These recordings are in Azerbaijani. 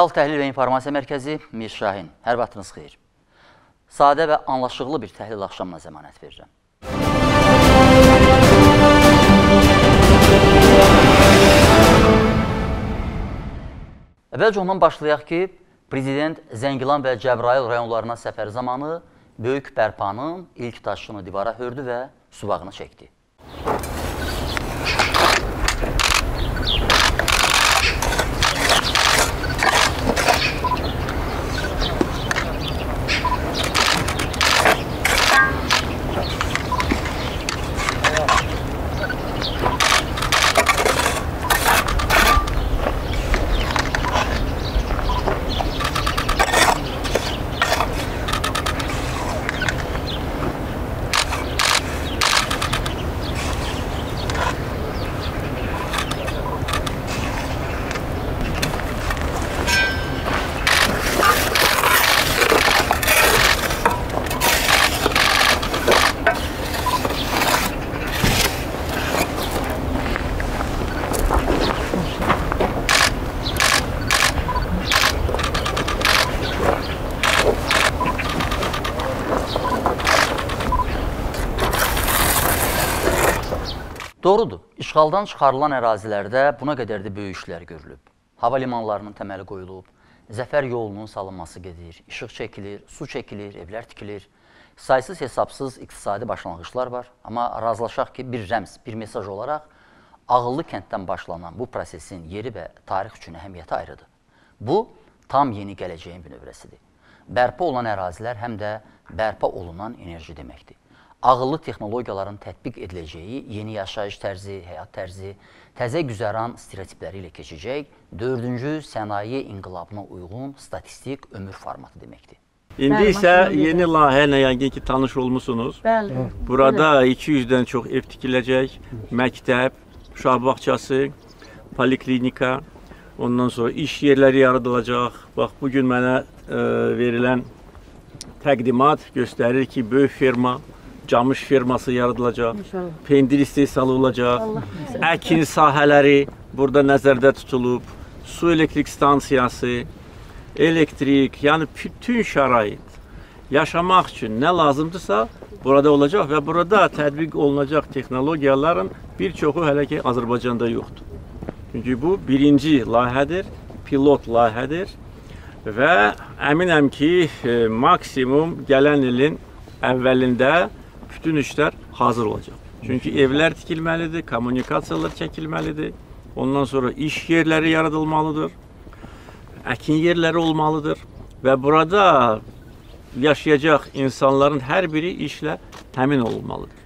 Real Təhlil və İnformasiya Mərkəzi Mir Şahin. Hər vaxtınız xeyir. Sadə və anlaşıqlı bir təhlil axşamına zəmanət verirəm. Əvvəlcə ondan başlayaq ki, Prezident Zəngilan və Cəbrayıl rayonlarına səfər zamanı böyük bərpanın ilk daşını divara hördü və suvağını çəkdi. Doğrudur, işğaldan çıxarılan ərazilərdə buna qədər də böyük işlər görülüb. Hava limanlarının təməli qoyulub, zəfər yolunun salınması gedir, işıq çəkilir, su çəkilir, evlər tikilir. Saysız hesabsız iqtisadi başlanğıclar var, amma razılaşaq ki, bir rəms, bir mesaj olaraq ağıllı kənddən başlanan bu prosesin yeri və tarix üçün əhəmiyyəti ayrıdır. Bu, tam yeni gələcəyin bir növrəsidir. Bərpa olan ərazilər həm də bərpa olunan enerji deməkdir ağıllı texnologiyaların tətbiq ediləcəyi yeni yaşayış tərzi, həyat tərzi, təzə güzəran stereotipləri ilə keçəcək dördüncü sənaye inqilabına uyğun statistik ömür formatı deməkdir. İndi Bəli, isə yeni layihə ilə yəqin ki, tanış olmusunuz. Bəli. Burada 200-dən çox ev tikiləcək, məktəb, uşaq bağçası, poliklinika, ondan sonra iş yerləri yaradılacaq. Bax, bu gün mənə e, verilən təqdimat göstərir ki, böyük firma, camış firması yaradılacaq. İnşallah. Pendir istehsalı olacaq. Allah Əkin sahələri burada nəzərdə tutulub. Su elektrik stansiyası, elektrik, yəni bütün şərait yaşamaq üçün nə lazımdırsa burada olacaq və burada tətbiq olunacaq texnologiyaların bir çoxu hələ ki Azərbaycanda yoxdur. Çünki bu birinci layihədir, pilot layihədir və əminəm ki, e, maksimum gələn ilin əvvəlində bütün işlər hazır olacaq. Çünki evlər tikilməlidir, kommunikasiyalar çəkilməlidir. Ondan sonra iş yerləri yaradılmalıdır. Əkin yerləri olmalıdır və burada yaşayacaq insanların hər biri işlə təmin olunmalıdır.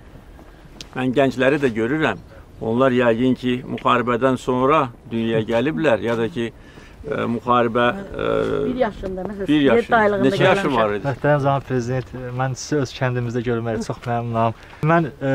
Mən gəncləri də görürəm. Onlar yəqin ki, müharibədən sonra dünyaya gəliblər ya da ki, e, müharibə e, bir yaşında məsələn bir yeddi yaşı. aylığında Neçə yaşı gəlmişəm. var idi? Möhtərəm zaman prezident, mən sizi öz kəndimizdə görməyə çox məmnunam. Mən e,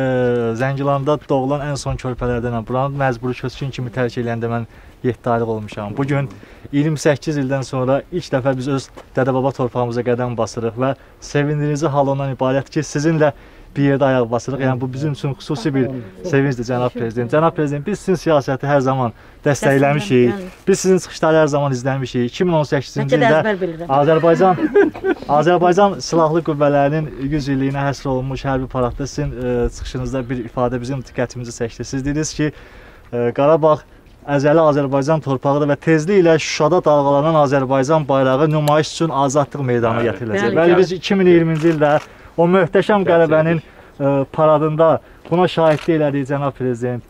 Zəngilanda doğulan ən son körpələrdənəm. Buranı məcburi köçkün kimi tərk edəndə mən 7 aylıq olmuşam. Bu gün 28 ildən sonra ilk dəfə biz öz dədə-baba torpağımıza qədəm basırıq və sevindirici hal ondan ibarət ki, sizinlə bir yerdə ayaq basırıq. Yəni bu bizim üçün xüsusi bir sevincdir cənab prezident. Cənab prezident, biz sizin siyasəti hər zaman dəstəkləmişik. Biz sizin çıxışları hər zaman izləmişik. 2018-ci Bəlkə də ildə. Azərbaycan Azərbaycan Silahlı Qüvvələrinin 100 illiyinə həsr olunmuş hərbi paradda sizin e, çıxışınızda bir ifadə bizim diqqətimizi çəkdi. Siz dediniz ki, e, Qarabağ əzəli Azərbaycan torpağıdır və tezliklə Şuşada dalğalanan Azərbaycan bayrağı nümayiş üçün azadlıq meydanına gətiriləcək. Bəli. biz 2020-ci ildə o möhtəşəm qələbənin e, paradında buna şahidlik elədik cənab prezident.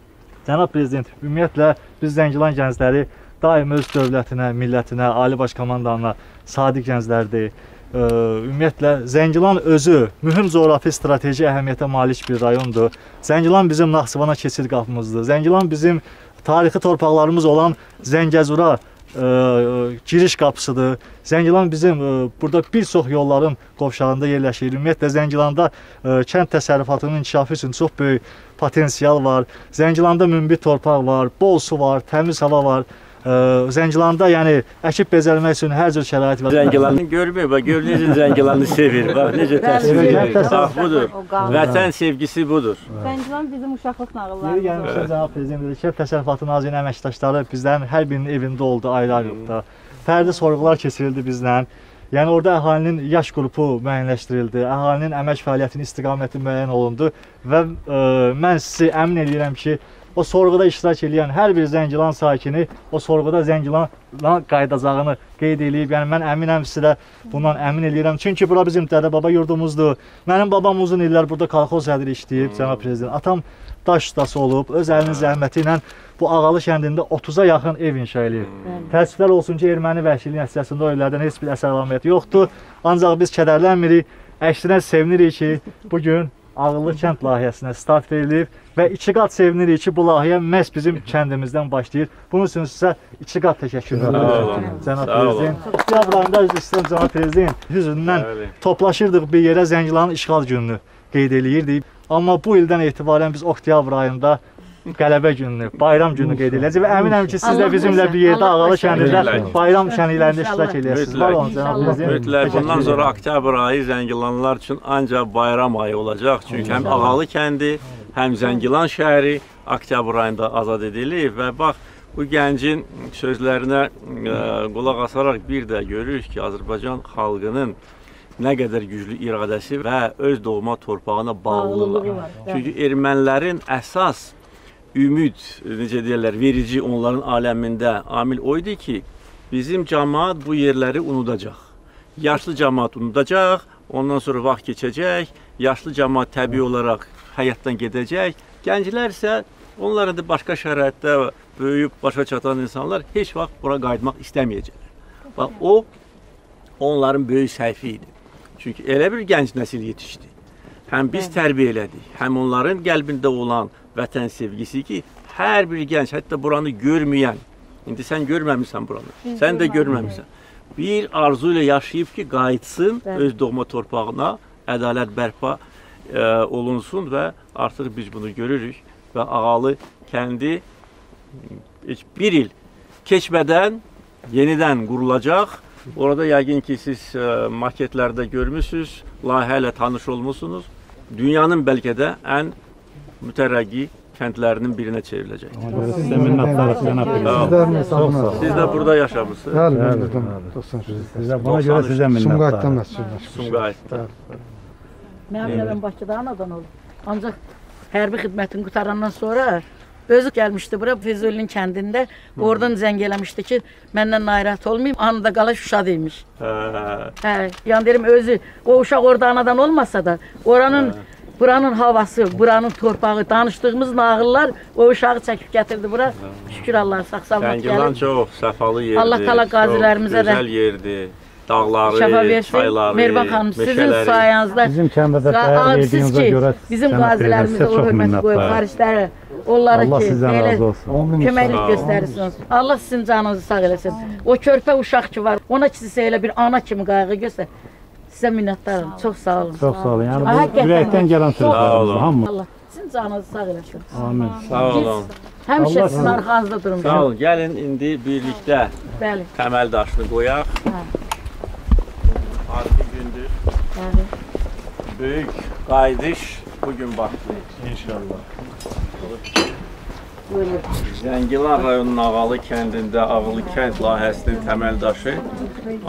Cənab prezident, ümumiyyətlə biz Zəngilan gəncləri daim öz dövlətinə, millətinə, ali baş komandanına sadiq gənclərdir. Ə, ümumiyyətlə Zəngilan özü mühüm coğrafi strateji əhəmiyyətə malik bir rayondur. Zəngilan bizim Naxçıvana keçid qapımızdır. Zəngilan bizim tarixi torpaqlarımız olan Zəngəzura ə, giriş qapısıdır. Zəngilan bizim ə, burada bir çox yolların qovşağında yerləşir. Ümumiyyətlə Zəngilanda ə, kənd təsərrüfatının inkişafı üçün çox böyük potensial var. Zəngilanda münbit torpaq var, bol su var, təmiz hava var. Zəngilanda yəni əkib becərmək üçün hər cür şərait var. Zəngilanı görmür, bax gör necə Zəngilanı sevir. Bax necə təsvir edir. Bax budur. Vətən sevgisi budur. Zəngilan bizim uşaqlıq nağıllarımız. gəlmişsə cənab prezident dedi ki, təsərrüfatın nazirinin əməkdaşları bizlərin hər birinin evində oldu ayrı-ayrılıqda. fərdi sorğular keçirildi bizlə. Yəni orada əhalinin yaş qrupu müəyyənləşdirildi, əhalinin əmək fəaliyyətinin istiqaməti müəyyən olundu və ə, mən sizi əmin edirəm ki, o sorğuda iştirak edən hər bir Zəngilan sakini o sorğuda Zəngilan qayıdacağını qeyd eləyib. Yəni mən əminəm sizə bundan əmin eləyirəm. Çünki bura bizim dədə baba yurdumuzdur. Mənim babam uzun illər burada kolxoz sədri işləyib, cənab prezident. Atam daş ustası olub, öz əlinin zəhməti ilə bu Ağalı kəndində 30-a yaxın ev inşa eləyib. Təəssüflər olsun ki, erməni vəhşiliyi nəticəsində o evlərdən heç bir əsər əlaməti yoxdur. Ancaq biz kədərlənmirik, əksinə sevinirik ki, bu gün Ağıllı kənd layihəsinə start verilib və iki qat sevinirik ki, bu layihə məhz bizim kəndimizdən başlayır. Bunun üçün sizə iki qat təşəkkür edirəm, cənab prezident. Oktyabr ayında üzr istəyirəm cənab prezident. Hüzündən toplaşırdıq bir yerə Zəngilanın işğal gününü qeyd eləyirdik. Amma bu ildən etibarən biz oktyabr ayında qələbə gününü, bayram gününü qeyd edəcəyik və əminəm ki, siz də bizimlə bir yerdə Ağalı Mütləq. bayram şənliklərində iştirak eləyəsiniz. Var olun cənab prezident. Mütləq bundan sonra oktyabr ayı Zəngilanlar üçün ancaq bayram ayı olacaq. Çünki həm Ağalı kəndi, həm Zəngilan şəhəri oktyabr ayında azad edilib və bax bu gəncin sözlərinə ə, qulaq asaraq bir də görürük ki, Azərbaycan xalqının nə qədər güclü iradəsi və öz doğma torpağına bağlılığı. Var. Çünki ermənilərin əsas ümid, necə deyirlər, verici onların aləmində amil o idi ki, bizim cəmaət bu yerləri unudacaq. Yaşlı cəmaət unudacaq, ondan sonra vaxt keçəcək, yaşlı cəmaət təbii olaraq həyatdan gedəcək. Gənclər isə onlar da başqa şəraitdə böyüyüb başa çatan insanlar heç vaxt bura qayıtmaq istəməyəcəklər. Bax o onların böyük səhvi idi. Çünki elə bir gənc nəsil yetişdi. Həm biz tərbiyə elədik, həm onların qəlbində olan vətən sevgisi ki, hər bir gənc, hətta buranı görməyən, indi sən görməmisən buranı, sən də görməmisən. Bir arzu ilə yaşayıb ki, qayıtsın Bəli. öz doğma torpağına, ədalət bərpa e, olunsun və artıq biz bunu görürük və Ağalı kəndi heç bir il keçmədən yenidən qurulacaq. Orada yəqin ki, siz ə, maketlərdə görmüsünüz, layihə ilə tanış olmusunuz. Dünyanın bəlkə də ən mütərəqqi kəndlərinin birinə çevriləcək. Sizə minnətdarıq cənab prezident. Sağ olun. Sizdən sağ olun. Siz də burada yaşamısınız. Bəli, mən buradan 93 Sizə Buna görə sizə Sumqayıtdan minnətdarım. Sumqayıtdan məsəlləşmişəm. Sumqayıtda. Mənim evim Bakıda anadan olub. Ancaq hərbi xidmətin qutarandan sonra özü gəlmişdi bura Füzulinin kəndində. Oradan zəng eləmişdi ki, məndən narahat olmayım. Anında qala Şuşada imiş. Hə, Hə, yəni deyirəm özü o uşaq orada anadan olmasa da oranın buranın havası, buranın torpağı, danışdığımız nağıllar o uşağı çəkib gətirdi bura. Şükür Allah sağ-salamat Zəngilan gəlib. çox səfalı yerdir. Allah təala qazilərimizə də gözəl yerdir. Dağları, Şəfa çayları, Mehriban xanım, sizin sayənizdə Bizim kəndə də Ağa, dəyər verdiyinizə görə bizim qazilərimizə o çox hörməti qoyub, minnətdarım. xariclərə, onlara Allah ki, sizdən belə razı olsun. köməklik Sağ göstərirsiniz. Allah sizin canınızı sağ eləsin. O körpə uşaq ki var, ona ki sizə elə bir ana kimi qayğı göstər. Sizə minnətdaram. Çox sağ olun. Çox sağ olun. Yəni bu həqiqətən. ürəkdən gələn Sağ sözlərdir. Hamı. Allah sizin canınızı sağ eləsin. Amin. Sağ olun. Həmişə sizin arxanızda Sağ durmuşam. olun. Gəlin indi birlikdə Bəli. təməl daşını qoyaq. Hə. Bəli. Böyük qayıdış bugün başlayır. İnşallah. Zəngilan rayonunun Ağalı kəndində Ağalı kənd layihəsinin təməldaşı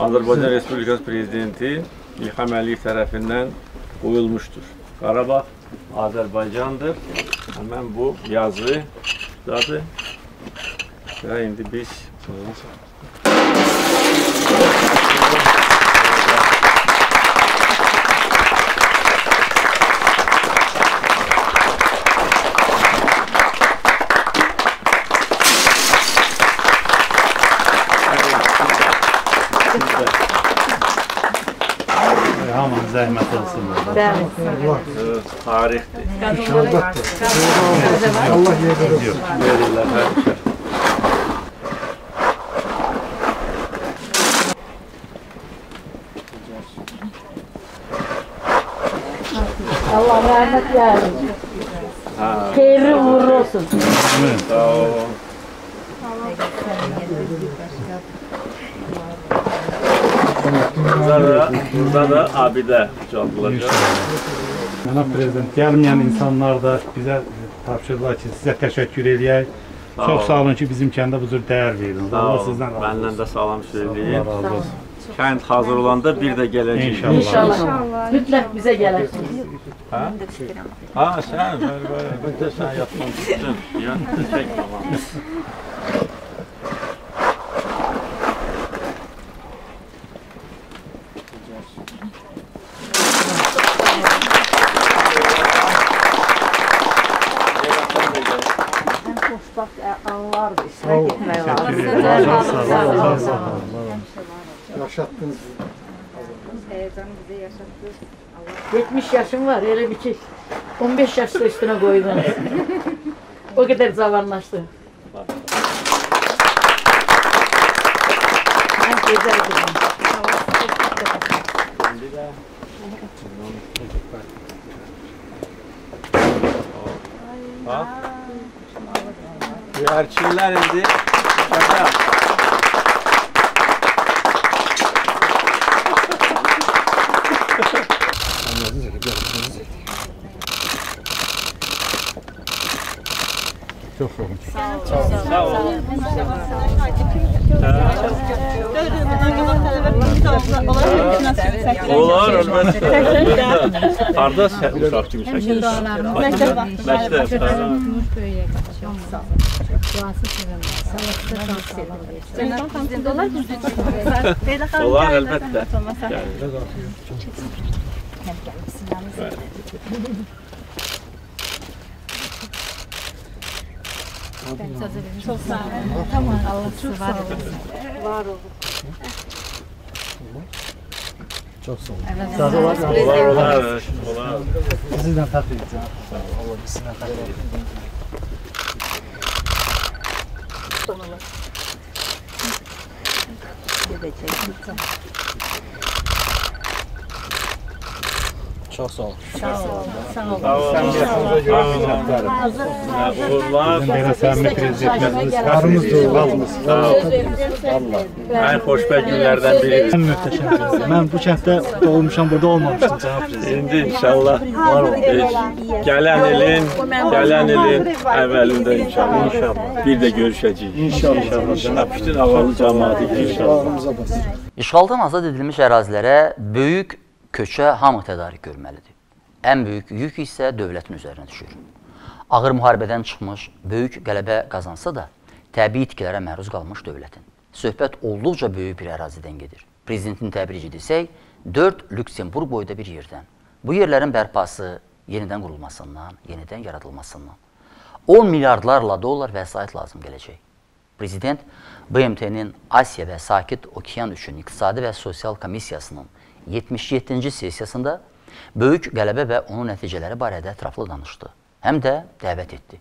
Azərbaycan Respublikası Prezidenti İlham Əliyev tərəfindən qoyulmuşdur. Qarabağ Azərbaycandır. Həmən bu yazı dadı və indi biz Hamının zəhmət olsun. Bəli. e, tarixdir. Allah yerdə Verirlər həmişə. Allah rəhmət eylesin. Xeyirli uğurlu olsun. Sağ olun. Burada da, burada da abidə ucaldılacaq. Cənab prezident, gəlməyən insanlar da bizə tapşırdılar ki, sizə təşəkkür eləyək. Çox sağ olun ki, bizim kəndə bu cür dəyər verdiniz. Sağ Allah olun. sizdən razı Məndən olsun. də salam söyləyin. Allah razı olsun. Kənd hazır olanda bir də gələcəyik. İnşallah. İnşallah. Mütləq bizə gələrsiniz. Ha, sən, mən də sən yatmamışsın. Yat, çək tamam. 70 yaşım var elə bir ki 15 yaşda üstünə qoydunuz. o qədər cavanlaşdı. Mən gözəl qızım. Göyərçinlər indi şaka. Sağ olun. Olar, əlbəttə. Harda uşaq kimi çəkirsən? Məktəb. Məktəb. hə. Olar, əlbəttə. Sağ olun. Olar, olar. Olar. Sizdən fəxr edirəm. Allah bizdən fəxr edirəm. Çox sağ olun. Sağ olun. Uğurlar. Belə səmimi prezidentimiz qarımızdır, qalımız. Ən xoşbəxt günlərdən biridir. Ən möhtəşəm prezident. Mən bu kənddə doğulmuşam, burada olmamışdım cənab prezident. İndi inşallah e, gələn ilin, gələn ilin əvvəlində inşallah, inşallah bir də görüşəcəyik. İnşallah. İnşallah. Bütün ağalı cəmaatı inşallah. İşğaldan azad edilmiş ərazilərə böyük köçə hamı tədarik görməlidir. Ən böyük yük isə dövlətin üzərinə düşür. Ağır müharibədən çıxmış, böyük qələbə qazansa da, təbii itkilərə məruz qalmış dövlətin. Söhbət olduqca böyük bir ərazidən gedir. Prezidentin təbrici desək, 4 Lüksemburg boyda bir yerdən. Bu yerlərin bərpası yenidən qurulmasından, yenidən yaradılmasından 10 milyardlarla dollar vəsait lazım gələcək. Prezident BMT-nin Asiya və Sakit Okean üçün İqtisadi və Sosial Komissiyasının 77-ci sessiyasında böyük qələbə və onun nəticələri barədə ətraflı danışdı. Həm də dəvət etdi.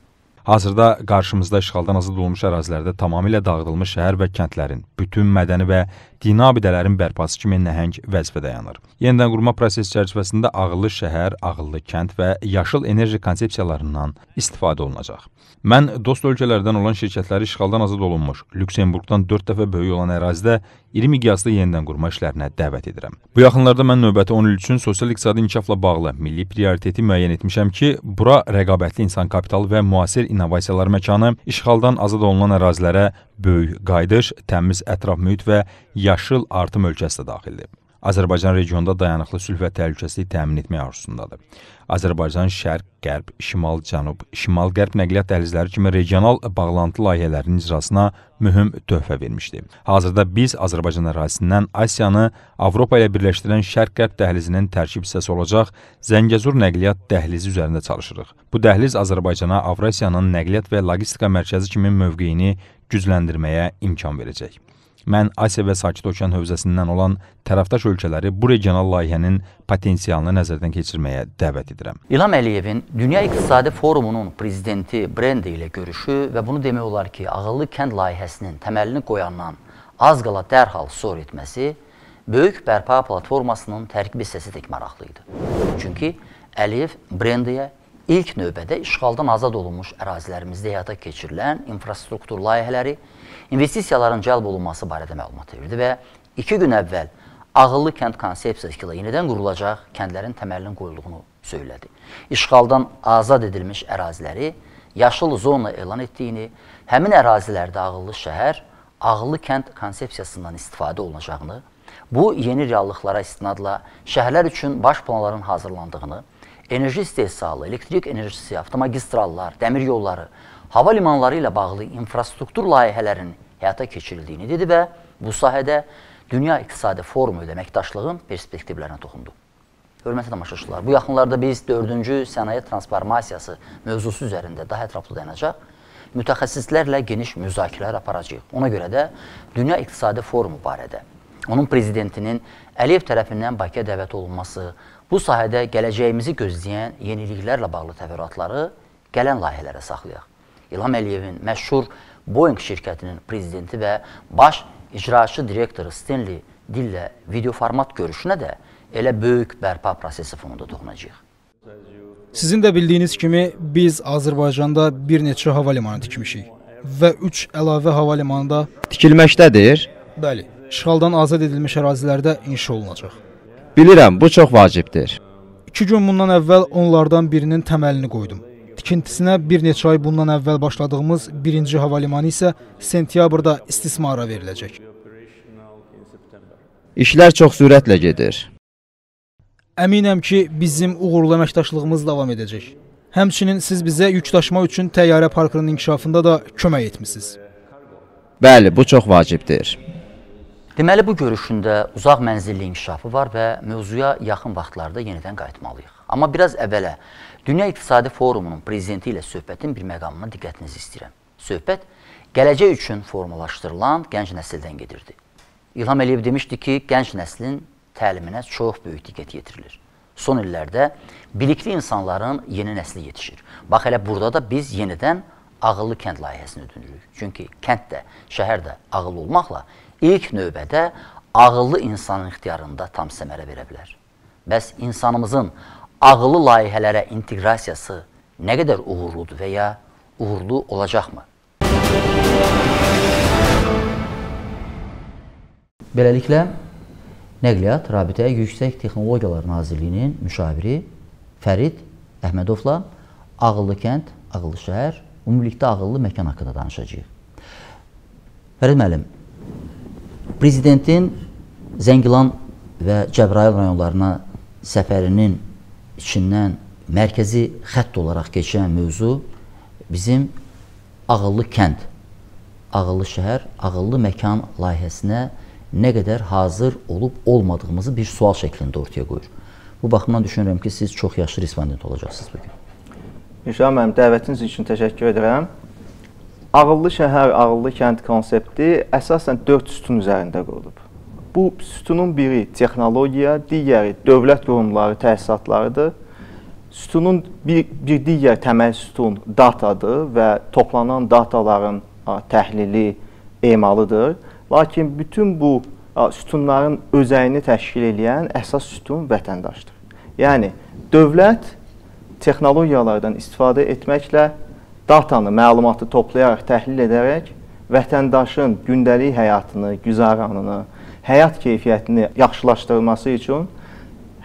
Hazırda qarşımızda işğaldan azad olunmuş ərazilərdə tamamilə dağıdılmış şəhər və kəndlərin, bütün mədəni və dini abidələrin bərpası kimi nəhəng vəzifə dayanır. Yenidən qurma prosesi çərçivəsində ağıllı şəhər, ağıllı kənd və yaşıl enerji konsepsiyalarından istifadə olunacaq. Mən dost ölkələrdən olan şirkətləri işğaldan azad olunmuş, Lüksemburgdan 4 dəfə böyük olan ərazidə iri miqyaslı yenidən qurma işlərinə dəvət edirəm. Bu yaxınlarda mən növbəti 10 il üçün sosial-iqtisadi inkişafla bağlı milli prioriteti müəyyən etmişəm ki, bura rəqabətli insan kapitalı və müasir innovasiyalar məkanı, işğaldan azad olunan ərazilərə böyük qayıdış, təmiz ətraf mühit və yaşıl artım ölkəsi də daxildir. Azərbaycan regionda dayanıqlı sülh və təhlükəsizlik təmin etmək arzusundadır. Azərbaycan şərq, qərb, şimal, cənub, şimal-qərb nəqliyyat dəhlizləri kimi regional bağlantı layihələrinin icrasına mühüm töhfə vermişdi. Hazırda biz Azərbaycan ərazisindən Asiyanı Avropa ilə birləşdirən şərq-qərb dəhlizinin tərkib hissəsi olacaq Zəngəzur nəqliyyat dəhlizi üzərində çalışırıq. Bu dəhliz Azərbaycana Avrasiyanın nəqliyyat və logistika mərkəzi kimi mövqeyini gücləndirməyə imkan verəcək. Mən Asiya və Sakit Okean hövzəsindən olan tərəfdaş ölkələri bu regional layihənin potensialını nəzərdən keçirməyə dəvət edirəm. İlham Əliyevin Dünya İqtisadi Forumunun prezidenti Brendi ilə görüşü və bunu demək olar ki, ağıllı kənd layihəsinin təməlini qoyandan az qala dərhal sor etməsi Böyük Bərpa platformasının tərkib hissəsi tək maraqlı idi. Çünki Əliyev Brendiyə ilk növbədə işğaldan azad olunmuş ərazilərimizdə həyata keçirilən infrastruktur layihələri, investisiyaların cəlb olunması barədə məlumat verdi və iki gün əvvəl ağıllı kənd konsepsiyası ilə yenidən qurulacaq kəndlərin təməlinin qoyulduğunu söylədi. İşğaldan azad edilmiş əraziləri yaşıl zona elan etdiyini, həmin ərazilərdə ağıllı şəhər, ağıllı kənd konsepsiyasından istifadə olunacağını, bu yeni reallıqlara istinadla şəhərlər üçün baş planların hazırlandığını, enerji istehsalı, elektrik enerjisi, avtomagistrallar, dəmir yolları, hava limanları ilə bağlı infrastruktur layihələrinin həyata keçirildiyini dedi və bu sahədə Dünya İqtisadi Forumu ilə əməkdaşlığın perspektivlərinə toxundu. Hörmətli tamaşaçılar, bu yaxınlarda biz 4-cü sənaye transformasiyası mövzusu üzərində daha ətraflı dayanacaq, mütəxəssislərlə geniş müzakirələr aparacağıq. Ona görə də Dünya İqtisadi Forumu barədə, onun prezidentinin Əliyev tərəfindən Bakıya dəvət olunması, bu sahədə gələcəyimizi gözləyən yeniliklərlə bağlı təfərrüatları gələn layihələrə saxlayaq. İlham Əliyevin məşhur Boeing şirkətinin prezidenti və baş icraçı direktoru Stanley Dillə video format görüşünə də elə böyük bərpa prosesi fonunda toxunacağıq. Sizin də bildiyiniz kimi biz Azərbaycanda bir neçə hava limanı tikmişik və 3 əlavə hava limanı da tikilməkdədir. bəli, işğaldan azad edilmiş ərazilərdə inşa olunacaq. Bilirəm, bu çox vacibdir. 2 gün bundan əvvəl onlardan birinin təməlini qoydum. Tikintisinə bir neçə ay bundan əvvəl başladığımız 1-ci hava limanı isə sentyabrda istismara veriləcək. İşlər çox sürətlə gedir. Əminəm ki, bizim uğurlu əməkdaşlığımız davam edəcək. Həmçinin siz bizə yük daşıma üçün təyyarə parkının inkişafında da kömək etmisiniz. Bəli, bu çox vacibdir. Deməli, bu görüşündə uzaq mənzilli inkişafı var və mövzuya yaxın vaxtlarda yenidən qayıtmalıyıq. Amma biraz əvvələ Dünya İqtisadi Forumunun prezidenti ilə söhbətin bir məqamına diqqətinizi istəyirəm. Söhbət gələcək üçün formalaşdırılan gənc nəsildən gedirdi. İlham Əliyev demişdi ki, gənc nəslin təliminə çox böyük diqqət yetirilir. Son illərdə bilikli insanların yeni nəsli yetişir. Bax elə burada da biz yenidən ağıllı kənd layihəsini düşünürük. Çünki kənd də, şəhər də ağıllı olmaqla ilk növbədə ağıllı insanın ixtiyarında tam səmərə verə bilər. Bəs insanımızın ağıllı layihələrə inteqrasiyası nə qədər uğurludur və ya uğurlu olacaqmı? Beləliklə, Nəqliyyat, Rabitə Yüksək Texnologiyalar Nazirliyinin müşaviri Fərid Əhmədovla ağıllı kənd, ağıllı şəhər, ümumilikdə ağıllı məkan haqqında danışacağıq. Fərid müəllim, prezidentin Zəngilan və Cəbrayıl rayonlarına səfərinin içindən mərkəzi xətt olaraq keçən mövzu bizim ağıllı kənd, ağıllı şəhər, ağıllı məkan layihəsinə nə qədər hazır olub olmadığımızı bir sual şəklində ortaya qoyur. Bu baxımdan düşünürəm ki, siz çox yaxşı respondent olacaqsınız bu gün. İnşallah mənim dəvətiniz üçün təşəkkür edirəm. Ağıllı şəhər, ağıllı kənd konsepti əsasən 4 sütun üzərində qurulub. Bu sütunun biri texnologiya, digəri dövlət qurumları, təsisatlarıdır. Sütunun bir, bir digər təməl sütun datadır və toplanan dataların təhlili emalıdır. Lakin bütün bu sütunların özəyini təşkil edən əsas sütun vətəndaşdır. Yəni dövlət texnologiyalardan istifadə etməklə datanı, məlumatı toplayaraq, təhlil edərək vətəndaşın gündəlik həyatını, güzaranını, həyat keyfiyyətini yaxşılaşdırılması üçün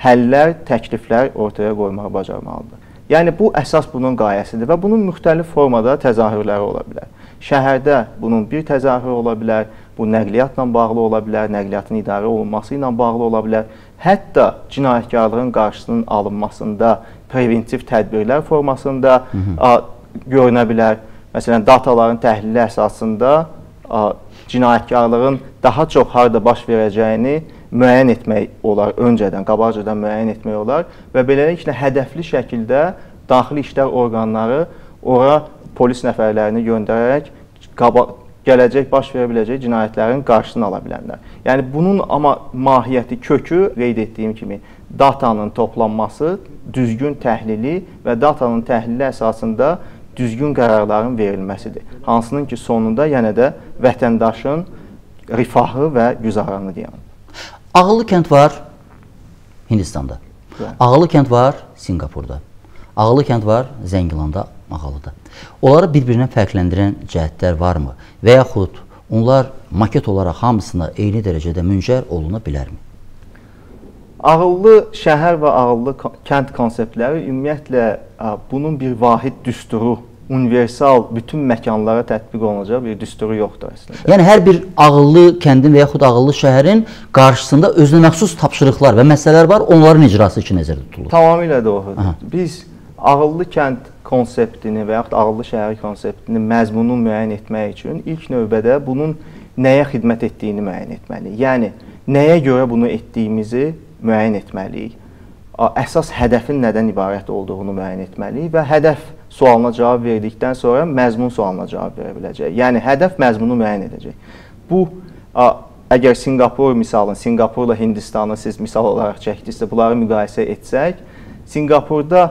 həllər, təkliflər ortaya qoymağı bacarmalıdır. Yəni bu əsas bunun qayəsidir və bunun müxtəlif formada təzahürləri ola bilər. Şəhərdə bunun bir təzahürü ola bilər, bu nəqliyyatla bağlı ola bilər, nəqliyyatın idarə olunması ilə bağlı ola bilər. Hətta cinayətkarlığın qarşısının alınmasında preventiv tədbirlər formasında Hı -hı. görünə bilər. Məsələn, dataların təhlili əsasında cinayətkarlığın daha çox harda baş verəcəyini müəyyən etmək olar, öncədən, qabaqcadan müəyyən etmək olar və beləliklə hədəfli şəkildə daxili işlər orqanları ora polis nəfərlərini göndərərək gələcək baş verə biləcək cinayətlərin qarşısını ala bilərlər. Yəni bunun amma mahiyyəti, kökü qeyd etdiyim kimi datanın toplanması, düzgün təhlili və datanın təhlili əsasında düzgün qərarların verilməsidir. Hansının ki sonunda yenə də vətəndaşın rifahı və güzaranı deyəm. Ağıllı kənd var Hindistanda. Ağıllı kənd var Sinqapurda. Ağıllı kənd var Zəngilanda, Ağalıda. Onları bir-birindən fərqləndirən cəhətlər varmı? Və yaxud onlar maket olaraq hamısına eyni dərəcədə müncər oluna bilərmi? Ağıllı şəhər və ağıllı kənd konseptləri ümumiyyətlə bunun bir vahid düsturu universal bütün məkanlara tətbiq olunacaq bir düsturu yoxdur əslində. Yəni hər bir ağıllı kəndin və yaxud ağıllı şəhərin qarşısında özünə məxsus tapşırıqlar və məsələlər var, onların icrası üçün nəzərdə tutulur. Tamamilə doğrudur. Aha. Biz ağıllı kənd konseptini və yaxud ağıllı şəhər konseptini məzmununu müəyyən etmək üçün ilk növbədə bunun nəyə xidmət etdiyini müəyyən etməliyik. Yəni nəyə görə bunu etdiyimizi müəyyən etməliyik. Əsas hədəfin nədən ibarət olduğunu müəyyən etməliyik və hədəf sualına cavab verdikdən sonra məzmun sualına cavab verə biləcək. Yəni hədəf məzmunu müəyyən edəcək. Bu a, əgər Sinqapur misalını, Sinqapurla Hindistanı siz misal olaraq çəkdinizsə, bunları müqayisə etsək, Sinqapurda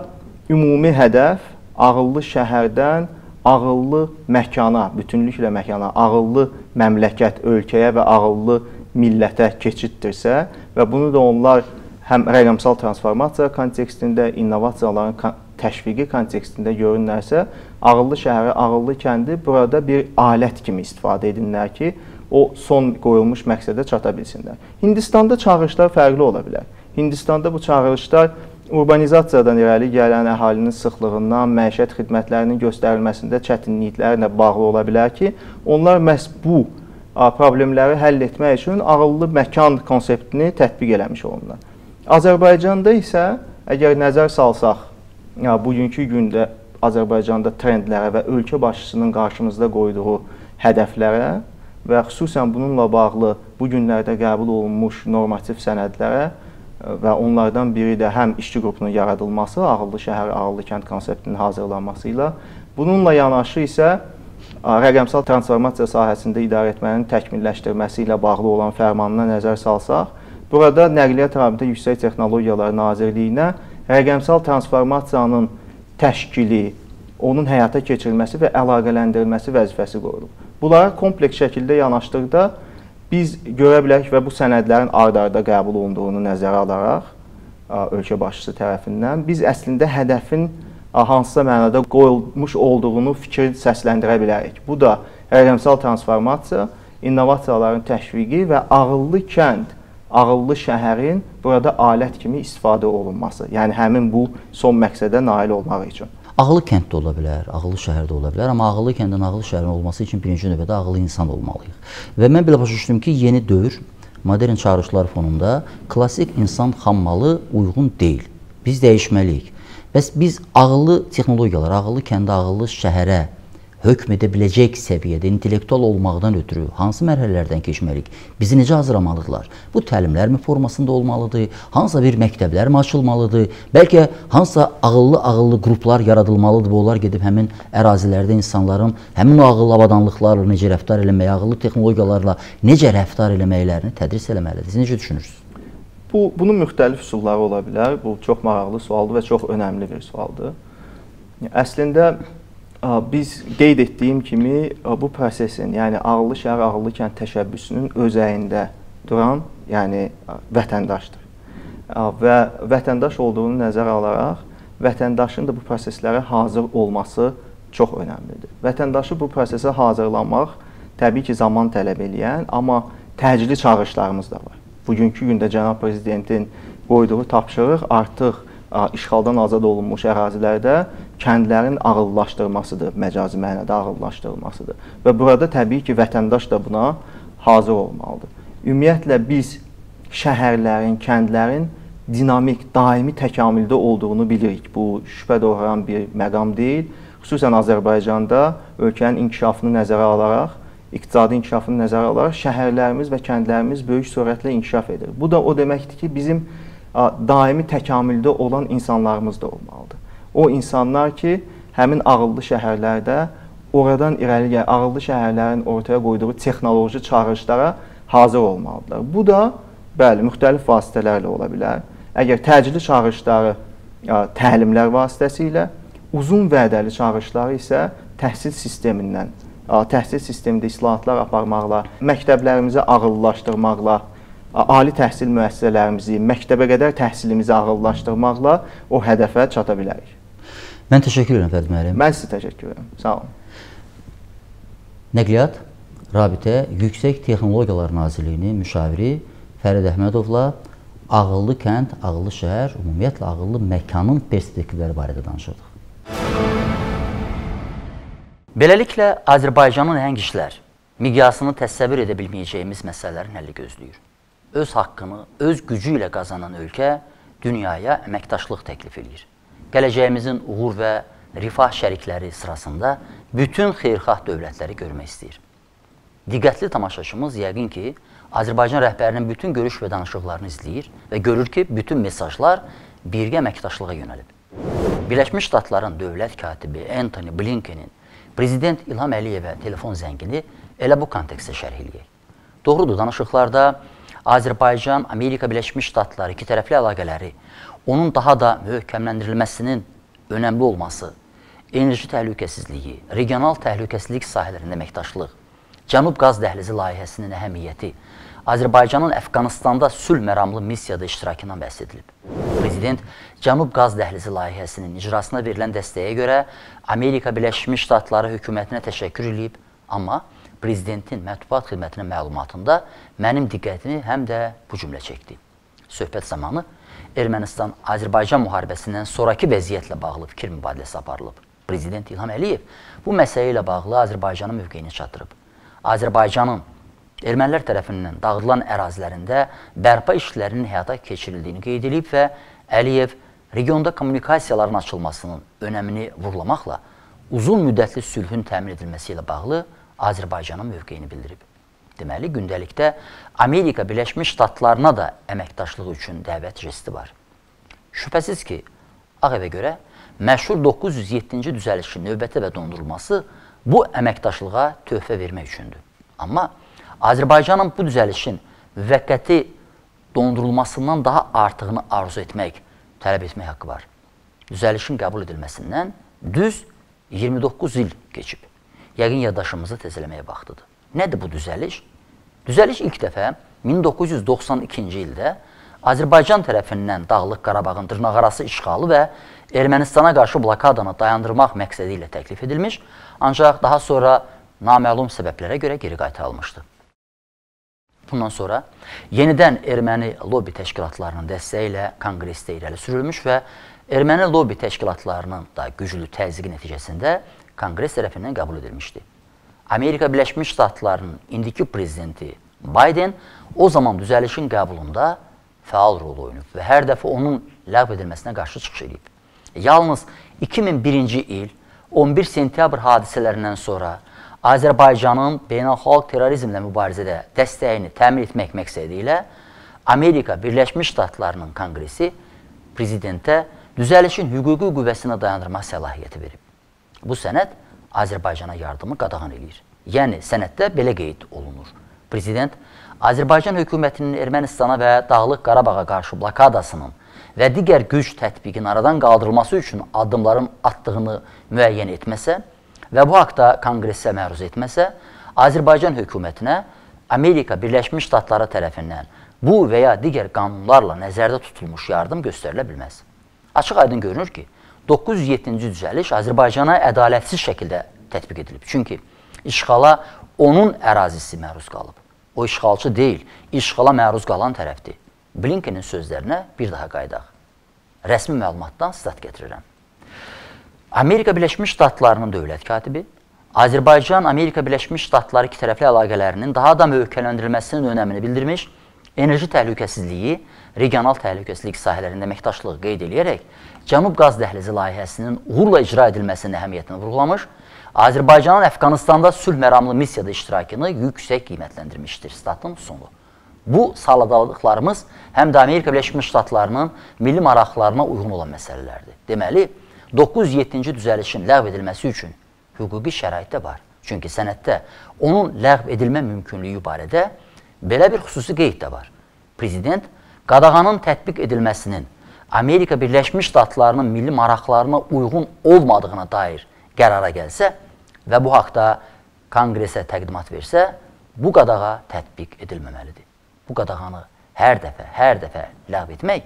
ümumi hədəf ağıllı şəhərdən ağıllı məkana, bütünlüklə məkana, ağıllı məmləkət, ölkəyə və ağıllı millətə keçiddirsə və bunu da onlar həm rəqəmsal transformasiya kontekstində, innovasiyaların təşviqi kontekstində görünərsə, ağıllı şəhəri, ağıllı kəndi burada bir alət kimi istifadə edirlər ki, o son qoyulmuş məqsədə çata bilsinlər. Hindistanda çağırışlar fərqli ola bilər. Hindistanda bu çağırışlar urbanizasiyadan irəli gələn əhalinin sıxlığından, məişət xidmətlərinin göstərilməsində çətinliklərlə bağlı ola bilər ki, onlar məhz bu problemləri həll etmək üçün ağıllı məkan konseptini tətbiq eləmiş olurlar. Azərbaycanda isə əgər nəzər salsaq, bugünkü gündə Azərbaycanda trendlərə və ölkə başçısının qarşımızda qoyduğu hədəflərə və xüsusən bununla bağlı bu günlərdə qəbul olunmuş normativ sənədlərə ə, və onlardan biri də həm işçi qrupunun yaradılması, ağıllı şəhər, ağıllı kənd konseptinin hazırlanması ilə bununla yanaşı isə rəqəmsal transformasiya sahəsində idarə etmənin təkmilləşdirməsi ilə bağlı olan fərmanına nəzər salsaq, burada Nəqliyyat Rabitə Yüksək Texnologiyalar Nazirliyinə rəqəmsal transformasiyanın təşkili, onun həyata keçirilməsi və əlaqələndirilməsi vəzifəsi qoyulub. Bunlara kompleks şəkildə yanaşdıqda biz görə bilərik və bu sənədlərin ard-arda qəbul olunduğunu nəzərə alaraq ölkə başçısı tərəfindən biz əslində hədəfin hansısa mənada qoyulmuş olduğunu fikir səsləndirə bilərik. Bu da rəqəmsal transformasiya, innovasiyaların təşviqi və ağıllı kənd, ağıllı şəhərin burada alət kimi istifadə olunması. Yəni həmin bu son məqsədə nail olmaq üçün. Ağıllı kənd də ola bilər, ağıllı şəhər də ola bilər, amma ağıllı kəndin ağıllı şəhərin olması üçün birinci növbədə ağıllı insan olmalıyıq. Və mən belə başa düşdüm ki, yeni dövr modern çağırışlar fonunda klassik insan xammalı uyğun deyil. Biz dəyişməliyik. Bəs biz ağıllı texnologiyalar, ağıllı kəndə, ağıllı şəhərə hökm edə biləcək səviyyədə intellektual olmaqdan ötürü hansı mərhələlərdən keçməliyik? Bizi necə hazırlamalıdırlar? Bu təlimlərmi formasında olmalıdır? Hansısa bir məktəblərmi açılmalıdır? Bəlkə hansısa ağıllı-ağıllı qruplar yaradılmalıdır və onlar gedib həmin ərazilərdə insanların həmin o ağıllı avadanlıqlarla necə rəftar eləməyi, ağıllı texnologiyalarla necə rəftar eləməklərini tədris eləməlidir. Siz necə düşünürsünüz? Bu bunun müxtəlif üsulları ola bilər. Bu çox maraqlı sualdır və çox önəmli bir sualdır. Əslində biz qeyd etdiyim kimi bu prosesin, yəni ağıllı şəhər, ağıllı kənd təşəbbüsünün özəyində duran, yəni vətəndaşdır. Və vətəndaş olduğunu nəzərə alaraq vətəndaşın da bu proseslərə hazır olması çox önəmlidir. Vətəndaşı bu prosesə hazırlamaq təbii ki, zaman tələb eləyən, amma təcili çağırışlarımız da var. Bugünkü gündə cənab prezidentin qoyduğu tapşırıq artıq ə, işğaldan azad olunmuş ərazilərdə kəndlərin ağıllaşdırılmasıdır, məcazi mənada ağıllaşdırılmasıdır. Və burada təbii ki, vətəndaş da buna hazır olmalıdır. Ümumiyyətlə biz şəhərlərin, kəndlərin dinamik, daimi təkamüldə olduğunu bilirik. Bu şübhə doğuran bir məqam deyil. Xüsusən Azərbaycanda ölkənin inkişafını nəzərə alaraq, iqtisadi inkişafını nəzərə alaraq şəhərlərimiz və kəndlərimiz böyük sürətlə inkişaf edir. Bu da o deməkdir ki, bizim daimi təkamüldə olan insanlarımız da olmalıdır. O insanlar ki, həmin ağıllı şəhərlərdə oradan irəli gəl, ağıllı şəhərlərin ortaya qoyduğu texnoloji çağırışlara hazır olmalıdırlar. Bu da bəli, müxtəlif vasitələrlə ola bilər. Əgər təcili çağırışları təlimlər vasitəsilə, uzun vədəli çağırışları isə təhsil sistemindən, təhsil sistemində islahatlar aparmaqla, məktəblərimizi ağıllaşdırmaqla, ə, ali təhsil müəssisələrimizi, məktəbə qədər təhsilimizi ağıllaşdırmaqla o hədəfə çata bilərik. Mən təşəkkür edirəm Fərid müəllim. Mən sizə təşəkkür edirəm. Sağ olun. Nəqliyyat Rabitə Yüksək Texnologiyalar Nazirliyinin müşaviri Fərid Əhmədovla ağıllı kənd, ağıllı şəhər, ümumiyyətlə ağıllı məkanın perspektivləri barədə danışırdıq. Beləliklə, Azərbaycanın nəhəng işlər miqyasını təsəvvür edə bilməyəcəyimiz məsələlərin həlli gözləyir. Öz haqqını, öz gücü ilə qazanan ölkə dünyaya əməkdaşlıq təklif edir. Gələcəyimizin uğur və rifah şərikləri sırasında bütün xeyirxah dövlətləri görmək istəyir. Diqqətli tamaşaçımız yəqin ki, Azərbaycan rəhbərinin bütün görüş və danışıqlarını izləyir və görür ki, bütün mesajlar birgə əməkdaşlığa yönəlib. Birləşmiş Ştatların dövlət katibi Anthony Blinkenin prezident İlham Əliyevə telefon zəngini elə bu kontekstdə şərh eləyək. Doğrudur, danışıqlarda Azərbaycan, Amerika Birləşmiş Ştatları iki tərəfli əlaqələri, onun daha da möhkəmləndirilməsinin önəmli olması, enerji təhlükəsizliyi, regional təhlükəsizlik sahələrində əməkdaşlıq, Cənub qaz dəhlizi layihəsinin əhəmiyyəti, Azərbaycanın Əfqanistanda sülh məramlı missiyada iştirakından bəhs edilib. Prezident Cənub qaz dəhlizi layihəsinin icrasına verilən dəstəyə görə Amerika Birləşmiş Ştatları hökumətinə təşəkkür edib, amma prezidentin mətbuat xidmətinin məlumatında mənim diqqətimi həm də bu cümlə çəkdi. Söhbət zamanı Ermənistan-Azərbaycan müharibəsindən sonrakı vəziyyətlə bağlı fikir mübadiləsi aparılıb. Prezident İlham Əliyev bu məsələ ilə bağlı Azərbaycanın mövqeyini çatdırıb. Azərbaycanın ermənilər tərəfindən dağıdılan ərazilərində bərpa işlərinin həyata keçirildiyini qeyd edib və Əliyev regionda kommunikasiyaların açılmasının önəmini vurgulamaqla uzun müddətli sülhün təmin edilməsi ilə bağlı Azərbaycanın mövqeyini bildirib. Deməli, gündəlikdə Amerika Birləşmiş Ştatlarına da əməkdaşlıq üçün dəvət jesti var. Şübhəsiz ki, Ağ evə görə məşhur 907-ci düzəlişin növbəti və dondurulması bu əməkdaşlığa töhfə vermək üçündür. Amma Azərbaycanın bu düzəlişin müvəqqəti dondurulmasından daha artığını arzu etmək, tələb etmək haqqı var. Düzəlişin qəbul edilməsindən düz 29 il keçib. Yəqin yaddaşımızı təzələməyə vaxtıdır. Nədir bu düzəliş? Düzəliş ilk dəfə 1992-ci ildə Azərbaycan tərəfindən Dağlıq Qarabağın dırnaqarası işğalı və Ermənistana qarşı blokadanı dayandırmaq məqsədi ilə təklif edilmiş, ancaq daha sonra naməlum səbəblərə görə geri qaytarılmışdı. Bundan sonra yenidən erməni lobby təşkilatlarının dəstəyi ilə konqresdə irəli sürülmüş və erməni lobby təşkilatlarının da güclü təzyiqi nəticəsində konqres tərəfindən qəbul edilmişdi. Amerika Birləşmiş Ştatlarının indiki prezidenti Biden o zaman düzəlişin qəbulunda fəal rol oynayıb və hər dəfə onun ləğv edilməsinə qarşı çıxış edib. Yalnız 2001-ci il 11 sentyabr hadisələrindən sonra Azərbaycanın beynəlxalq terrorizmlə mübarizədə dəstəyini təmin etmək məqsədi ilə Amerika Birləşmiş Ştatlarının Konqresi prezidentə düzəlişin hüquqi qüvvəsinə dayandırmaq səlahiyyəti verib. Bu sənəd Azərbaycana yardımı qadağan eləyir. Yəni, sənəddə belə qeyd olunur. Prezident Azərbaycan hökumətinin Ermənistana və Dağlıq Qarabağa qarşı blokadasının və digər güc tətbiqinin aradan qaldırılması üçün addımların atdığını müəyyən etməsə və bu haqda konqresə məruz etməsə, Azərbaycan hökumətinə Amerika Birləşmiş Ştatları tərəfindən bu və ya digər qanunlarla nəzərdə tutulmuş yardım göstərilə bilməz. Açıq aydın görünür ki, 907-ci düzəliş Azərbaycana ədalətsiz şəkildə tətbiq edilib. Çünki işğala onun ərazisi məruz qalıb. O işğalçı deyil, işğala məruz qalan tərəfdir. Blinkenin sözlərinə bir daha qaydaq. Rəsmi məlumatdan stat gətirirəm. Amerika Birləşmiş Ştatlarının dövlət katibi Azərbaycan Amerika Birləşmiş Ştatları iki tərəfli əlaqələrinin daha da möhkəmləndirilməsinin önəmini bildirmiş, enerji təhlükəsizliyi, regional təhlükəsizlik sahələrində əməkdaşlığı qeyd edərək Cənub qaz dəhlizi layihəsinin uğurla icra edilməsinin əhəmiyyətini vurğulamış, Azərbaycanın Əfqanistanda sülh məramlı missiyada iştirakını yüksək qiymətləndirmişdir. Statın sonu. Bu saladalıqlarımız həm də Amerika Birləşmiş Ştatlarının milli maraqlarına uyğun olan məsələlərdir. Deməli, 907-ci düzəlişin ləğv edilməsi üçün hüquqi şərait də var. Çünki sənəddə onun ləğv edilmə mümkünlüyü barədə belə bir xüsusi qeyd də var. Prezident qadağanın tətbiq edilməsinin Amerika Birləşmiş Ştatlarının milli maraqlarına uyğun olmadığına dair qərara gəlsə və bu haqda konqresə təqdimat versə, bu qadağa tətbiq edilməməlidir. Bu qadağanı hər dəfə, hər dəfə ləğv etmək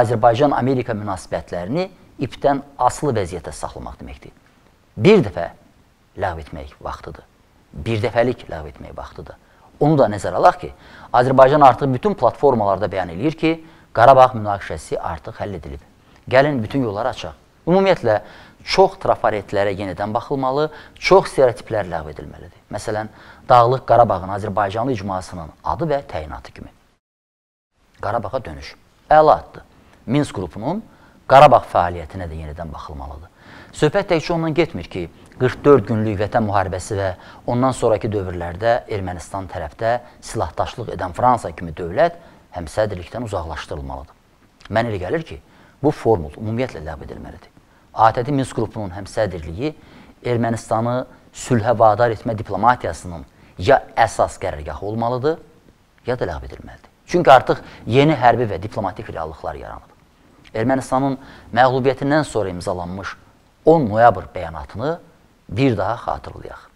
Azərbaycan-Amerika münasibətlərini ipdən asılı vəziyyətə saxlamaq deməkdir. Bir dəfə ləğv etmək vaxtıdır. Bir dəfəlik ləğv etmək vaxtıdır. Onu da nəzərə alaq ki, Azərbaycan artıq bütün platformalarda bəyan edir ki, Qarabağ münaqişəsi artıq həll edilib. Gəlin bütün yolları açaq. Ümumiyyətlə, çox trafaretlərə yenidən baxılmalı, çox stereotiplər ləğv edilməlidir. Məsələn, Dağlıq Qarabağın Azərbaycanlı icmasının adı və təyinatı kimi. Qarabağa dönüş. Əla addır. Minsk qrupunun Qarabağ fəaliyyətinə də yenidən baxılmalıdır. Söhbət təkcə ondan getmir ki, 44 günlük vətən müharibəsi və ondan sonraki dövrlərdə Ermənistan tərəfdə silahdaşlıq edən Fransa kimi dövlət həmsədrlikdən uzaqlaşdırılmalıdır. Mən elə gəlir ki, bu formul ümumiyyətlə ləğv edilməlidir. ATƏT Minsk qrupunun həmsədrliyi Ermənistanı sülhə vadar etmə diplomatiyasının ya əsas qərargahı olmalıdır, ya da ləğv edilməlidir. Çünki artıq yeni hərbi və diplomatik reallıqlar yaranıb. Ermənistanın məğlubiyyətindən sonra imzalanmış 10 noyabr bəyanatını bir daha xatırlayaq.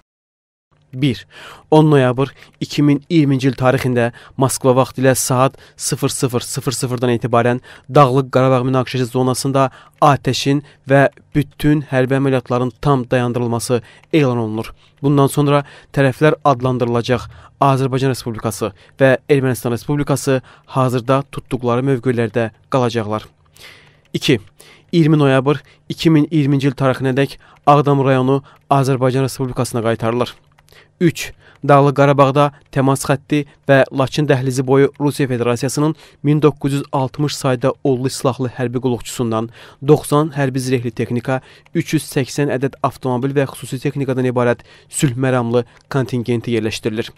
1. 10 noyabr 2020-ci il tarixində Moskva vaxtı ilə saat 00:00-dan etibarən Dağlıq Qarabağ münaqişəsi zonasında atəşin və bütün hərbi əməliyyatların tam dayandırılması elan olunur. Bundan sonra tərəflər adlandırılacaq Azərbaycan Respublikası və Ermənistan Respublikası hazırda tutduqları mövqelərdə qalacaqlar. 2. 20 noyabr 2020-ci il tarixinədək Ağdam rayonu Azərbaycan Respublikasına qaytarılır. 3. Dağlıq Qarabağda təmas xətti və Laçın dəhlizi boyu Rusiya Federasiyasının 1960 sayda odlu silahlı hərbi qulluqçusundan 90 hərbi zirehli texnika, 380 ədəd avtomobil və xüsusi texnikadan ibarət sülh məramlı kontingenti yerləşdirilir.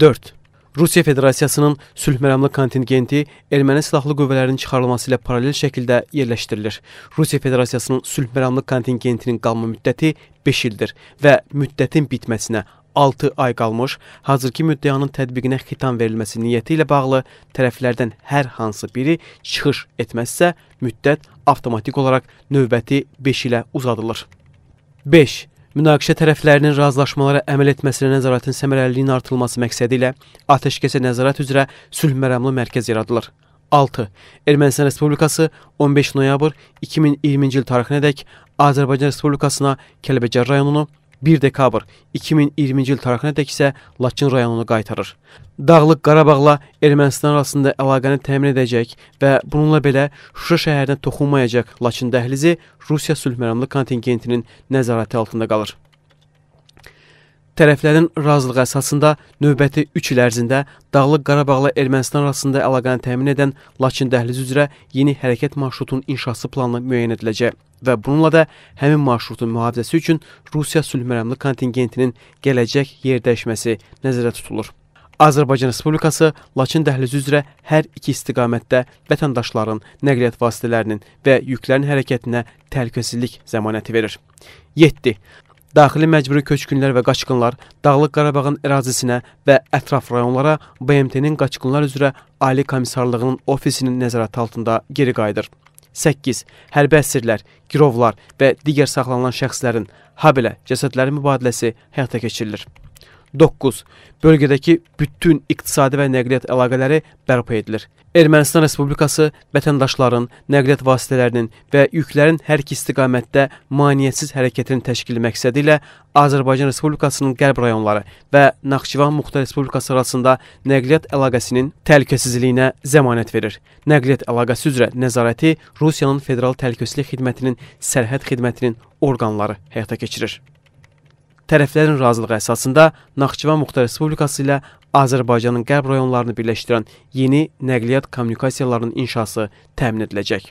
4. Rusiya Federasiyasının sülh məramlı kontingenti erməni silahlı qüvvələrinin çıxarılması ilə paralel şəkildə yerləşdirilir. Rusiya Federasiyasının sülh məramlı kontingentinin qalma müddəti 5 ildir və müddətin bitməsinə 6 ay qalmış, hazırki müddəanın tətbiqinə xitam verilməsi niyyəti ilə bağlı tərəflərdən hər hansı biri çıxış etməzsə, müddət avtomatik olaraq növbəti 5 ilə uzadılır. 5. Münaqişə tərəflərinin razılaşmalara əməl etməsinə nəzarətin səmərəliliyinin artırılması məqsədi ilə atəşkəsə nəzarət üzrə sülh məramlı mərkəz yaradılır. 6. Ermənistan Respublikası 15 noyabr 2020-ci il tarixinədək Azərbaycan Respublikasına Kəlbəcər rayonunu 1 dekabr 2020-ci il tarixinədək isə Laçın rayonunu qaytarır. Dağlıq Qarabağla Ermənistan arasında əlaqəni təmin edəcək və bununla belə Şuşa şəhərinə toxunmayacaq Laçın dəhlizi Rusiya sülh məramlı kontingentinin nəzarəti altında qalır. Tərəflərin razılığı əsasında növbəti 3 il ərzində Dağlıq Qarabağla Ermənistan arasında əlaqəni təmin edən Laçın dəhlizi üzrə yeni hərəkət marşrutunun inşası planı müəyyən ediləcək və bununla da həmin marşrutun mühafizəsi üçün Rusiya sülh məramlı kontingentinin gələcək yerdəyişməsi nəzərdə tutulur. Azərbaycan Respublikası Laçın dəhlizi üzrə hər iki istiqamətdə vətəndaşların nəqliyyat vasitələrinin və yüklərin hərəkətinə təhlükəsizlik zəmanəti verir. 7. Daxili məcburi köçkünlər və qaçqınlar Dağlıq Qarabağın ərazisinə və ətraf rayonlara BMT-nin qaçqınlar üzrə Ali Komissarlığının ofisinin nəzarəti altında geri qayıdır. 8. Hərbi əsirlər, girovlar və digər saxlanılan şəxslərin, habelə cəsədlərin mübadiləsi həyata keçirilir. 9. Bölgədəki bütün iqtisadi və nəqliyyat əlaqələri bərpa edilir. Ermənistan Respublikası vətəndaşların, nəqliyyat vasitələrinin və yüklərin hər iki istiqamətdə maneəsiz hərəkətinin təşkili məqsədi ilə Azərbaycan Respublikasının qərb rayonları və Naxçıvan Muxtar Respublikası arasında nəqliyyat əlaqəsinin təhlükəsizliyinə zəmanət verir. Nəqliyyat əlaqəsi üzrə nəzarəti Rusiyanın Federal Təhlükəsizlik Xidmətinin sərhəd xidmətinin orqanları həyata keçirir. Tərəflərin razılığı əsasında Naxçıvan Muxtar Respublikası ilə Azərbaycanın qərb rayonlarını birləşdirən yeni nəqliyyat kommunikasiyalarının inşası təmin ediləcək.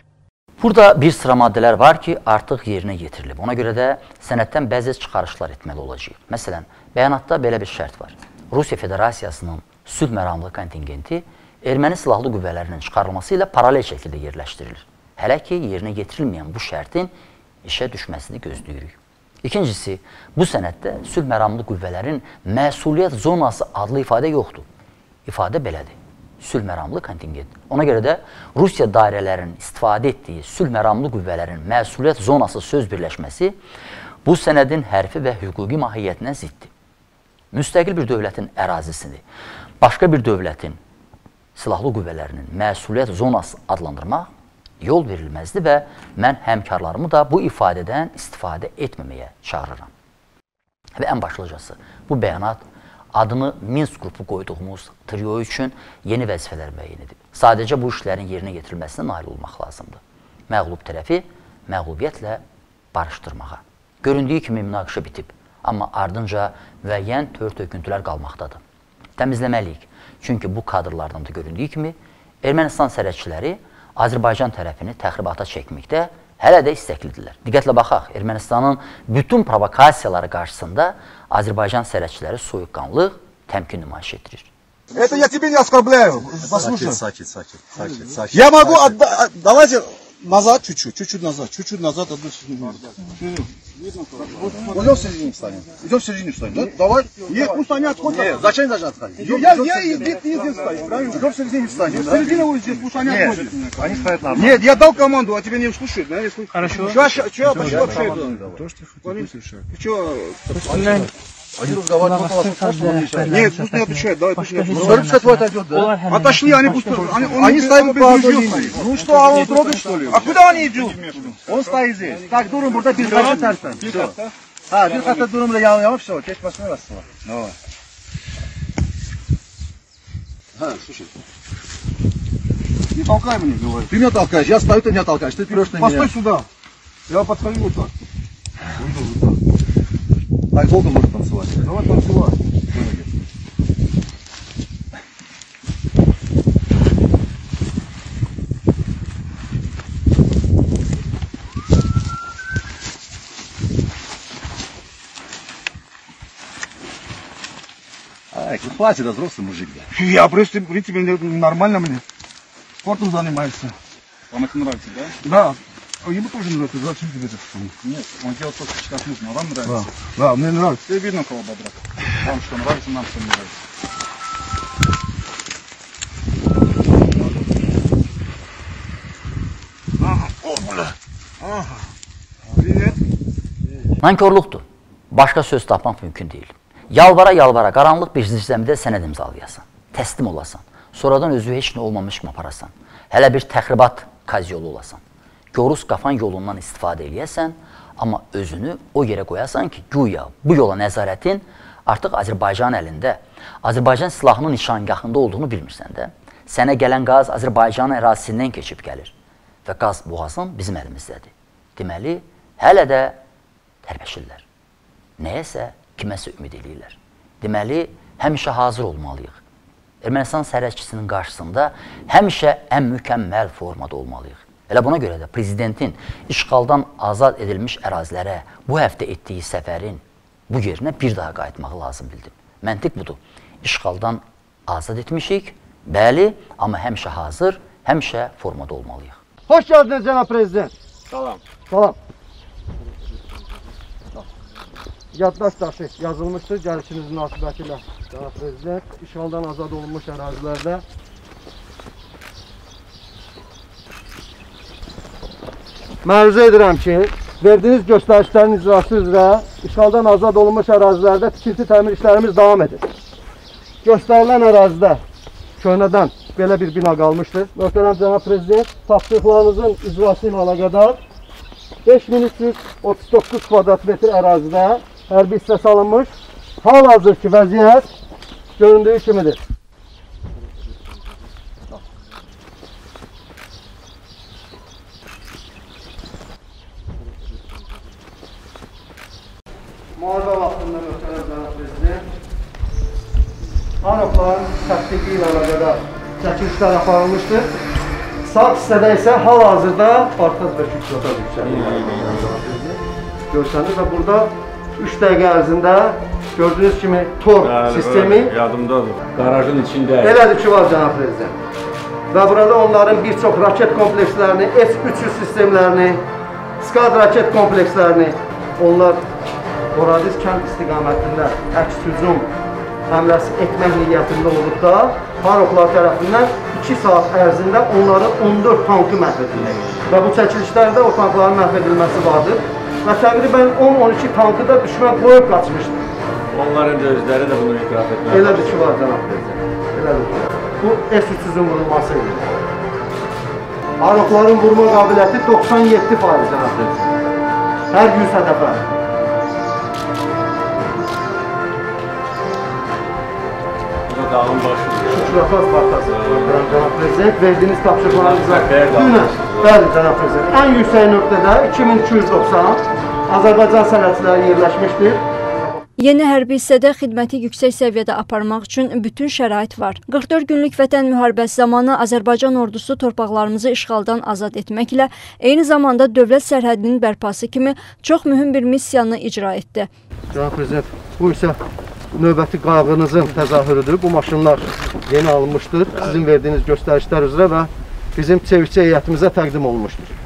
Burada bir sıra maddələr var ki, artıq yerinə yetirilib. Ona görə də sənəddən bəzi çıxarışlar etməli olacağıq. Məsələn, bəyanatda belə bir şərt var. Rusiya Federasiyasının sülh məramlı kontingenti erməni silahlı qüvvələrinin çıxarılması ilə paralel şəkildə yerləşdirilir. Hələ ki, yerinə yetirilməyən bu şərtin işə düşməsini gözləyirik. İkincisi, bu sənəddə sülh məramlı qüvvələrin məsuliyyət zonası adlı ifadə yoxdur. İfadə belədir. Sülh məramlı kontingent. Ona görə də Rusiya dairələrinin istifadə etdiyi sülh məramlı qüvvələrin məsuliyyət zonası söz birləşməsi bu sənədin hərfi və hüquqi mahiyyətinə ziddir. Müstəqil bir dövlətin ərazisini başqa bir dövlətin silahlı qüvvələrinin məsuliyyət zonası adlandırmaq yol verilməzdi və mən həmkarlarımı da bu ifadədən istifadə etməməyə çağırıram. Və ən başlıcası, bu bəyanat adını Minsk qrupu qoyduğumuz trio üçün yeni vəzifələr müəyyən edib. Sadəcə bu işlərin yerinə yetirilməsinə nail olmaq lazımdır. Məğlub tərəfi məğlubiyyətlə barışdırmağa. Göründüyü kimi münaqişə bitib, amma ardınca müəyyən tör töküntülər qalmaqdadır. Təmizləməliyik. Çünki bu kadrlardan da göründüyü kimi Ermənistan sərhədçiləri Azərbaycan tərəfini təxribata çəkməkdə hələ də istəklidirlər. Diqqətlə baxaq, Ermənistanın bütün provokasiyaları qarşısında Azərbaycan sərhədçiləri soyuqqanlıq, təmkin nümayiş etdirir. Это я тебе не оскорбляю. Послушай. Сакит, сакит, сакит, сакит. Я могу отда- от- давайте назад чуть-чуть, чуть-чуть назад, чуть-чуть назад одну секунду. Идем в середине встанем. Идем в середине встанем. Да? Давай. Нет, пусть они отходят. Нет, зачем должны отходить? Я, я, я здесь не здесь стою? Идем в середине встанем. В середине вот здесь, пусть они отходят. Они стоят нормально. Нет, я дал команду, а тебе не слушают, да? Хорошо. Что, что, что, почему вообще Что? Они разговаривают около вас, он мешает. Нет, пусть не отвечает, давай пусть не отвечает. Да? Отошли, они пусть... Они, они стоят без движения. Ну что, а он трогает, что ли? А куда они идут? Он стоит здесь. Так, burada bir katta tersten. Все. Katta durun burada yan yana, все, geç basmaya bastılar. Давай. Ha, слушай. Не толкай меня, говорю. Ты меня толкаешь, я стою, ты меня толкаешь, ты вперешь на меня. Постой сюда. Я подстаю вот так. Так. Долго можно танцевать? Давай танцевать. Ай, ну хватит, да, взрослый мужик, да. Я просто, в принципе, нормально мне. Спортом занимается. Вам это нравится, да? Да. А ему тоже нравится, зачем тебе это? Нет, он делает то, как нужно, а вам нравится? Да, да, мне нравится. Все видно, у кого бодрак. Вам что нравится, нам что не нравится. Ага, о, бля. Ага. Привет. Nankorluqdur. Başqa söz tapmaq mümkün deyil. Yalvara-yalvara qaranlıq bir zirzəmidə sənəd imzalayasan, təslim olasan, sonradan özü heç nə olmamış kimi aparasan, hələ bir təxribat kazyolu olasan, Görus qafan yolundan istifadə eləyəsən, amma özünü o yerə qoyasan ki, güya bu yola nəzarətin artıq Azərbaycan əlində, Azərbaycan silahının nişangahında olduğunu bilmirsən də. Sənə gələn qaz Azərbaycanın ərazisindən keçib gəlir və qaz boğazın bizim əlimizdədir. Deməli, hələ də tərbəşirlər. Nəyəsə, kiməsə ümid eləyirlər. Deməli, həmişə hazır olmalıyıq. Ermənistan sərhədçisinin qarşısında həmişə ən mükəmməl formada olmalıyıq. Elə buna görə də prezidentin işğaldan azad edilmiş ərazilərə bu həftə etdiyi səfərin bu yerinə bir daha qayıtmağı lazım bildim. Məntiq budur. İşğaldan azad etmişik, bəli, amma həmişə hazır, həmişə formada olmalıyıq. Hoş geldiniz Cenab Prezident. Salam. Salam. Yaddaş daşı yazılmışdır gəlişiniz münasibətilə. Cənab Prezident, işğaldan azad olunmuş ərazilərdə Məruzə edirəm ki, verdiyiniz göstərişlərin icrası üzrə işğaldan azad olunmuş ərazilərdə tikinti təmir işlərimiz davam edir. Göstərilən ərazidə köhnədən belə bir bina qalmışdır. Möhtərəm cənab prezident, tapşırıqlarınızın icrası ilə əlaqədar 5339 kvadrat metr ərazidə hərbi hissə salınmış. Hal-hazırki vəziyyət göründüyü kimidir. Müharibə vaxtında möhtərəm cənab prezident, Hanokların tətbiqi ilə əlaqədar çəkilişlər aparılmışdır. Sağ hissədə isə hal-hazırda partaj və küçüata yüksəlir. Görsəniz və burada 3 dəqiqə ərzində gördüyünüz kimi tor sistemi yadımdadır. Qarajın içində. elədir ki, var cənab prezident. Və burada onların bir çox raket komplekslərini, S-300 sistemlərini, SCAD raket komplekslərini onlar Horadiz kənd istiqamətində əks hücum həmləsi etmək niyyətində olduqda Haroklar tərəfindən 2 saat ərzində onların 14 tankı məhv edildi. Və bu çəkilişlərdə o tankların məhv edilməsi vardır. Və təqribən 10-12 tankı da düşmən qoyub qaçmışdır. Onların da özləri də bunu etiraf etməli. Elədir ki, var cənab prezident. Elədir ki. Bu S-300-ün vurulması idi. Harokların vurma qabiliyyəti 97 faiz cənab prezident. Hər 100 hədəfə. Dağın başıdır. Şükürafaz partası. Cənab prezident, verdiyiniz tapşırıqlarınıza Zəfər dünən, bəli cənab prezident, ən yüksək nöqtədə 2290 Azərbaycan sənətçiləri yerləşmişdir. Yeni hərbi hissədə xidməti yüksək səviyyədə aparmaq üçün bütün şərait var. 44 günlük vətən müharibəsi zamanı Azərbaycan ordusu torpaqlarımızı işğaldan azad etməklə eyni zamanda dövlət sərhədinin bərpası kimi çox mühüm bir missiyanı icra etdi. Cənab prezident, bu isə növbəti qayğınızın təzahürüdür. Bu maşınlar yeni alınmışdır. Sizin verdiyiniz göstərişlər üzrə və bizim çevirçi heyətimizə təqdim olunmuşdur.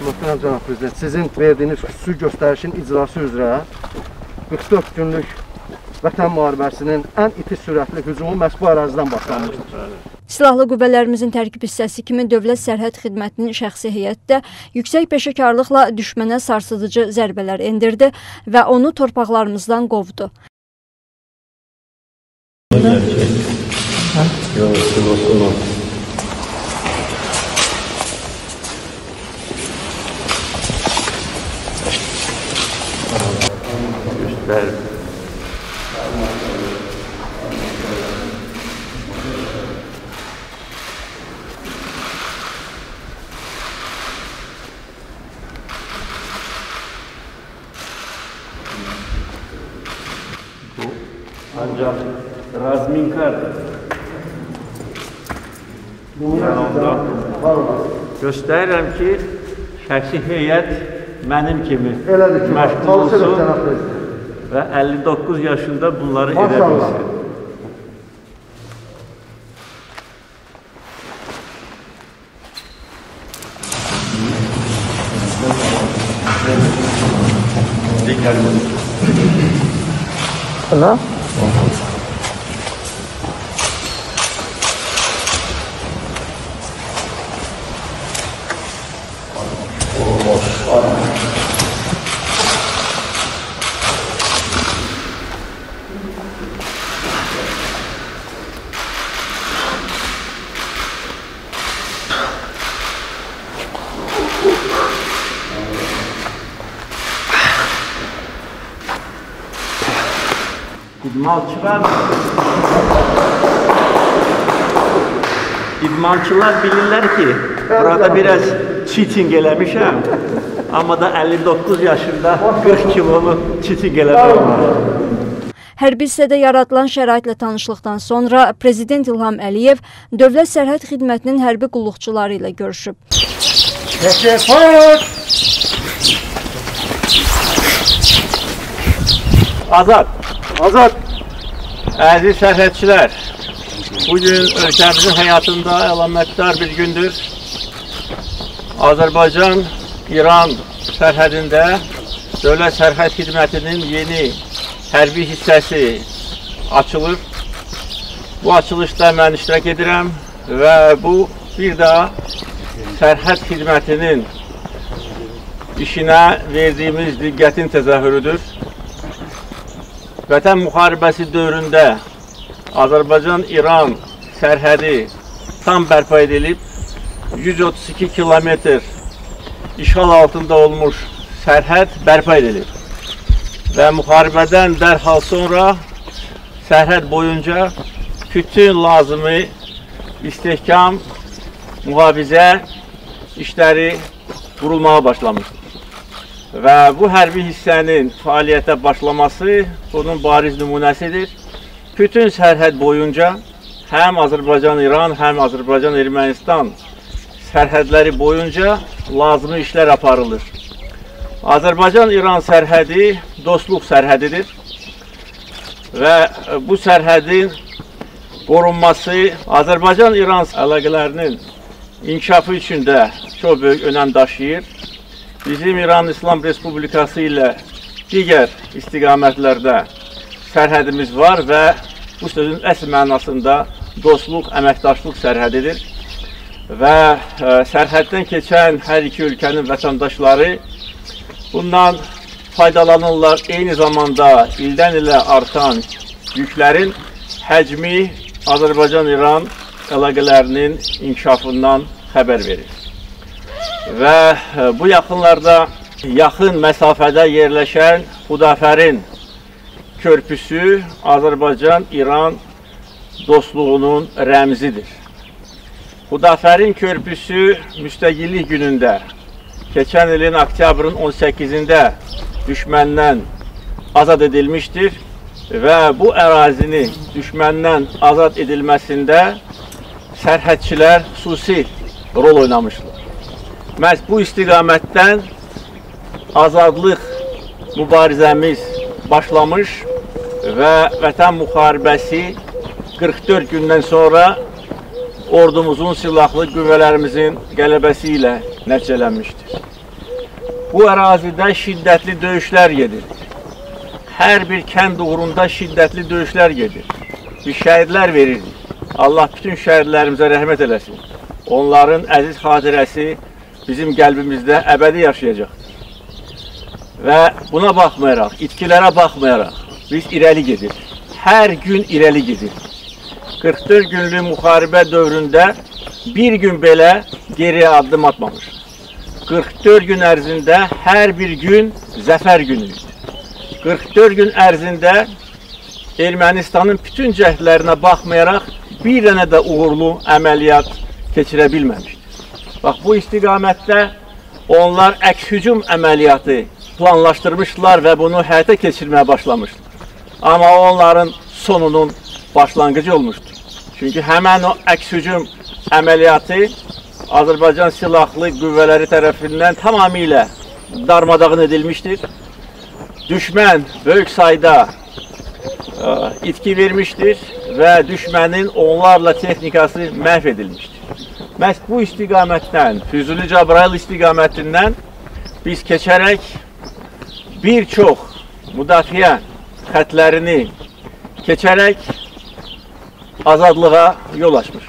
Möhtərəm cənab prezident, sizin verdiyiniz xüsusi göstərişin icrası üzrə 44 günlük Vətən müharibəsinin ən iti sürətli hücumu məhz bu ərazidən başlanmışdır. Silahlı qüvvələrimizin tərkib hissəsi kimi Dövlət Sərhəd Xidmətinin şəxsi heyəti də yüksək peşəkarlıqla düşmənə sarsıdıcı zərbələr endirdi və onu torpaqlarımızdan qovdu. Göstər. Bu ancaq razminkadır. Yanımda göstərirəm ki, şəxsi heyət mənim kimi Elədir ki, məşğul olsun cənab prezident. və 59 yaşında bunları edə Maşallah. bilsin. Nə? İdmançılar bilirlər ki, burada biraz cheating eləmişəm. Amma da 59 yaşında 40 kilonu cheating eləmək olmaz. Hərbi hissədə yaradılan şəraitlə tanışlıqdan sonra Prezident İlham Əliyev Dövlət Sərhəd Xidmətinin hərbi qulluqçuları ilə görüşüb. Azad. Azad. Əziz sərhədçilər, bugün ölkəmizin həyatında əlamətdar bir gündür. Azərbaycan İran sərhədində Dövlət Sərhəd Xidmətinin yeni hərbi hissəsi açılır. Bu açılışda mən iştirak edirəm və bu bir daha sərhəd xidmətinin işinə verdiyimiz diqqətin təzahürüdür. Vətən müharibəsi dövründə Azərbaycan-İran sərhədi tam bərpa edilib, 132 kilometr işğal altında olmuş sərhəd bərpa edilib. Və müharibədən dərhal sonra sərhəd boyunca bütün lazımi istehkam, mühafizə işləri qurulmağa başlamışdır. Və bu hərbi hissənin fəaliyyətə başlaması bunun bariz nümunəsidir. Bütün sərhəd boyunca həm Azərbaycan-İran, həm Azərbaycan-Ermənistan sərhədləri boyunca lazımi işlər aparılır. Azərbaycan-İran sərhədi dostluq sərhədidir və bu sərhədin qorunması Azərbaycan-İran əlaqələrinin inkişafı üçün də çox böyük önəm daşıyır. Bizim İran İslam Respublikası ilə digər istiqamətlərdə sərhədimiz var və bu sözün əsl mənasında dostluq, əməkdaşlıq sərhədidir və ə, sərhəddən keçən hər iki ölkənin vətəndaşları bundan faydalanırlar. Eyni zamanda ildən ilə artan yüklərin həcmi Azərbaycan-İran əlaqələrinin inkişafından xəbər verir. Və ə, bu yaxınlarda yaxın məsafədə yerləşən Xudafərin körpüsü Azərbaycan-İran dostluğunun rəmzidir. Xudafərin körpüsü müstəqillik günündə keçən ilin oktyabrın 18-də düşməndən azad edilmişdir və bu ərazini düşməndən azad edilməsində sərhədçilər xüsusi rol oynamışlar. Məhz bu istiqamətdən azadlıq mübarizəmiz başlamış və vətən müharibəsi 44 gündən sonra ordumuzun silahlı qüvvələrimizin qələbəsi ilə nəticələnmişdir. Bu ərazidə şiddətli döyüşlər gedir. Hər bir kənd uğrunda şiddətli döyüşlər gedir. Biz şəhidlər verirdik. Allah bütün şəhidlərimizə rəhmət eləsin. Onların əziz xatirəsi bizim qəlbimizdə əbədi yaşayacaqdır. Və buna baxmayaraq, itkilərə baxmayaraq biz irəli gedirik. Hər gün irəli gedirik. 44 günlük müharibə dövründə bir gün belə geriyə addım atmamışıq. 44 gün ərzində hər bir gün zəfər günü idi. 44 gün ərzində Ermənistanın bütün cəhdlərinə baxmayaraq bir dənə də uğurlu əməliyyat keçirə bilməmişdir. Bax, bu istiqamətdə onlar əks-hücum əməliyyatı planlaşdırmışlar və bunu həyata keçirməyə başlamışlar. Amma onların sonunun başlanğıcı olmuşdur. Çünki həmən o əks-hücum əməliyyatı Azərbaycan silahlı qüvvələri tərəfindən tamamilə darmadağın edilmişdir. Düşmən böyük sayda ə, itki vermişdir və düşmənin onlarla texnikası məhv edilmişdir. Məhz bu istiqamətdən, Füzuli Cabrayıl istiqamətindən biz keçərək bir çox müdafiə xətlərini keçərək azadlığa yol açmış.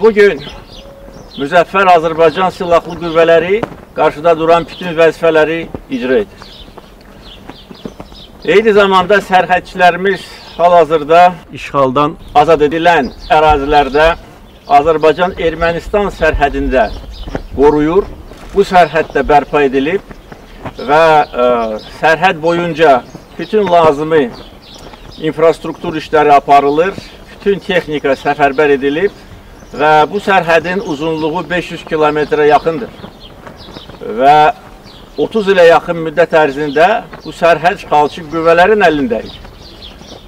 Bugün Müzəffər Azərbaycan Silahlı Qüvvələri qarşıda duran bütün vəzifələri icra edir. Eyni zamanda sərhədçilərimiz hal-hazırda işğaldan azad edilən ərazilərdə Azərbaycan-Ermənistan sərhədində qoruyur. Bu sərhəddə bərpa edilib və ə, sərhəd boyunca bütün lazımi infrastruktur işləri aparılır, bütün texnika səfərbər edilib və bu sərhədin uzunluğu 500 kilometrə yaxındır. Və 30 ilə yaxın müddət ərzində bu sərhəd işğalçı qüvvələrin əlindəyik.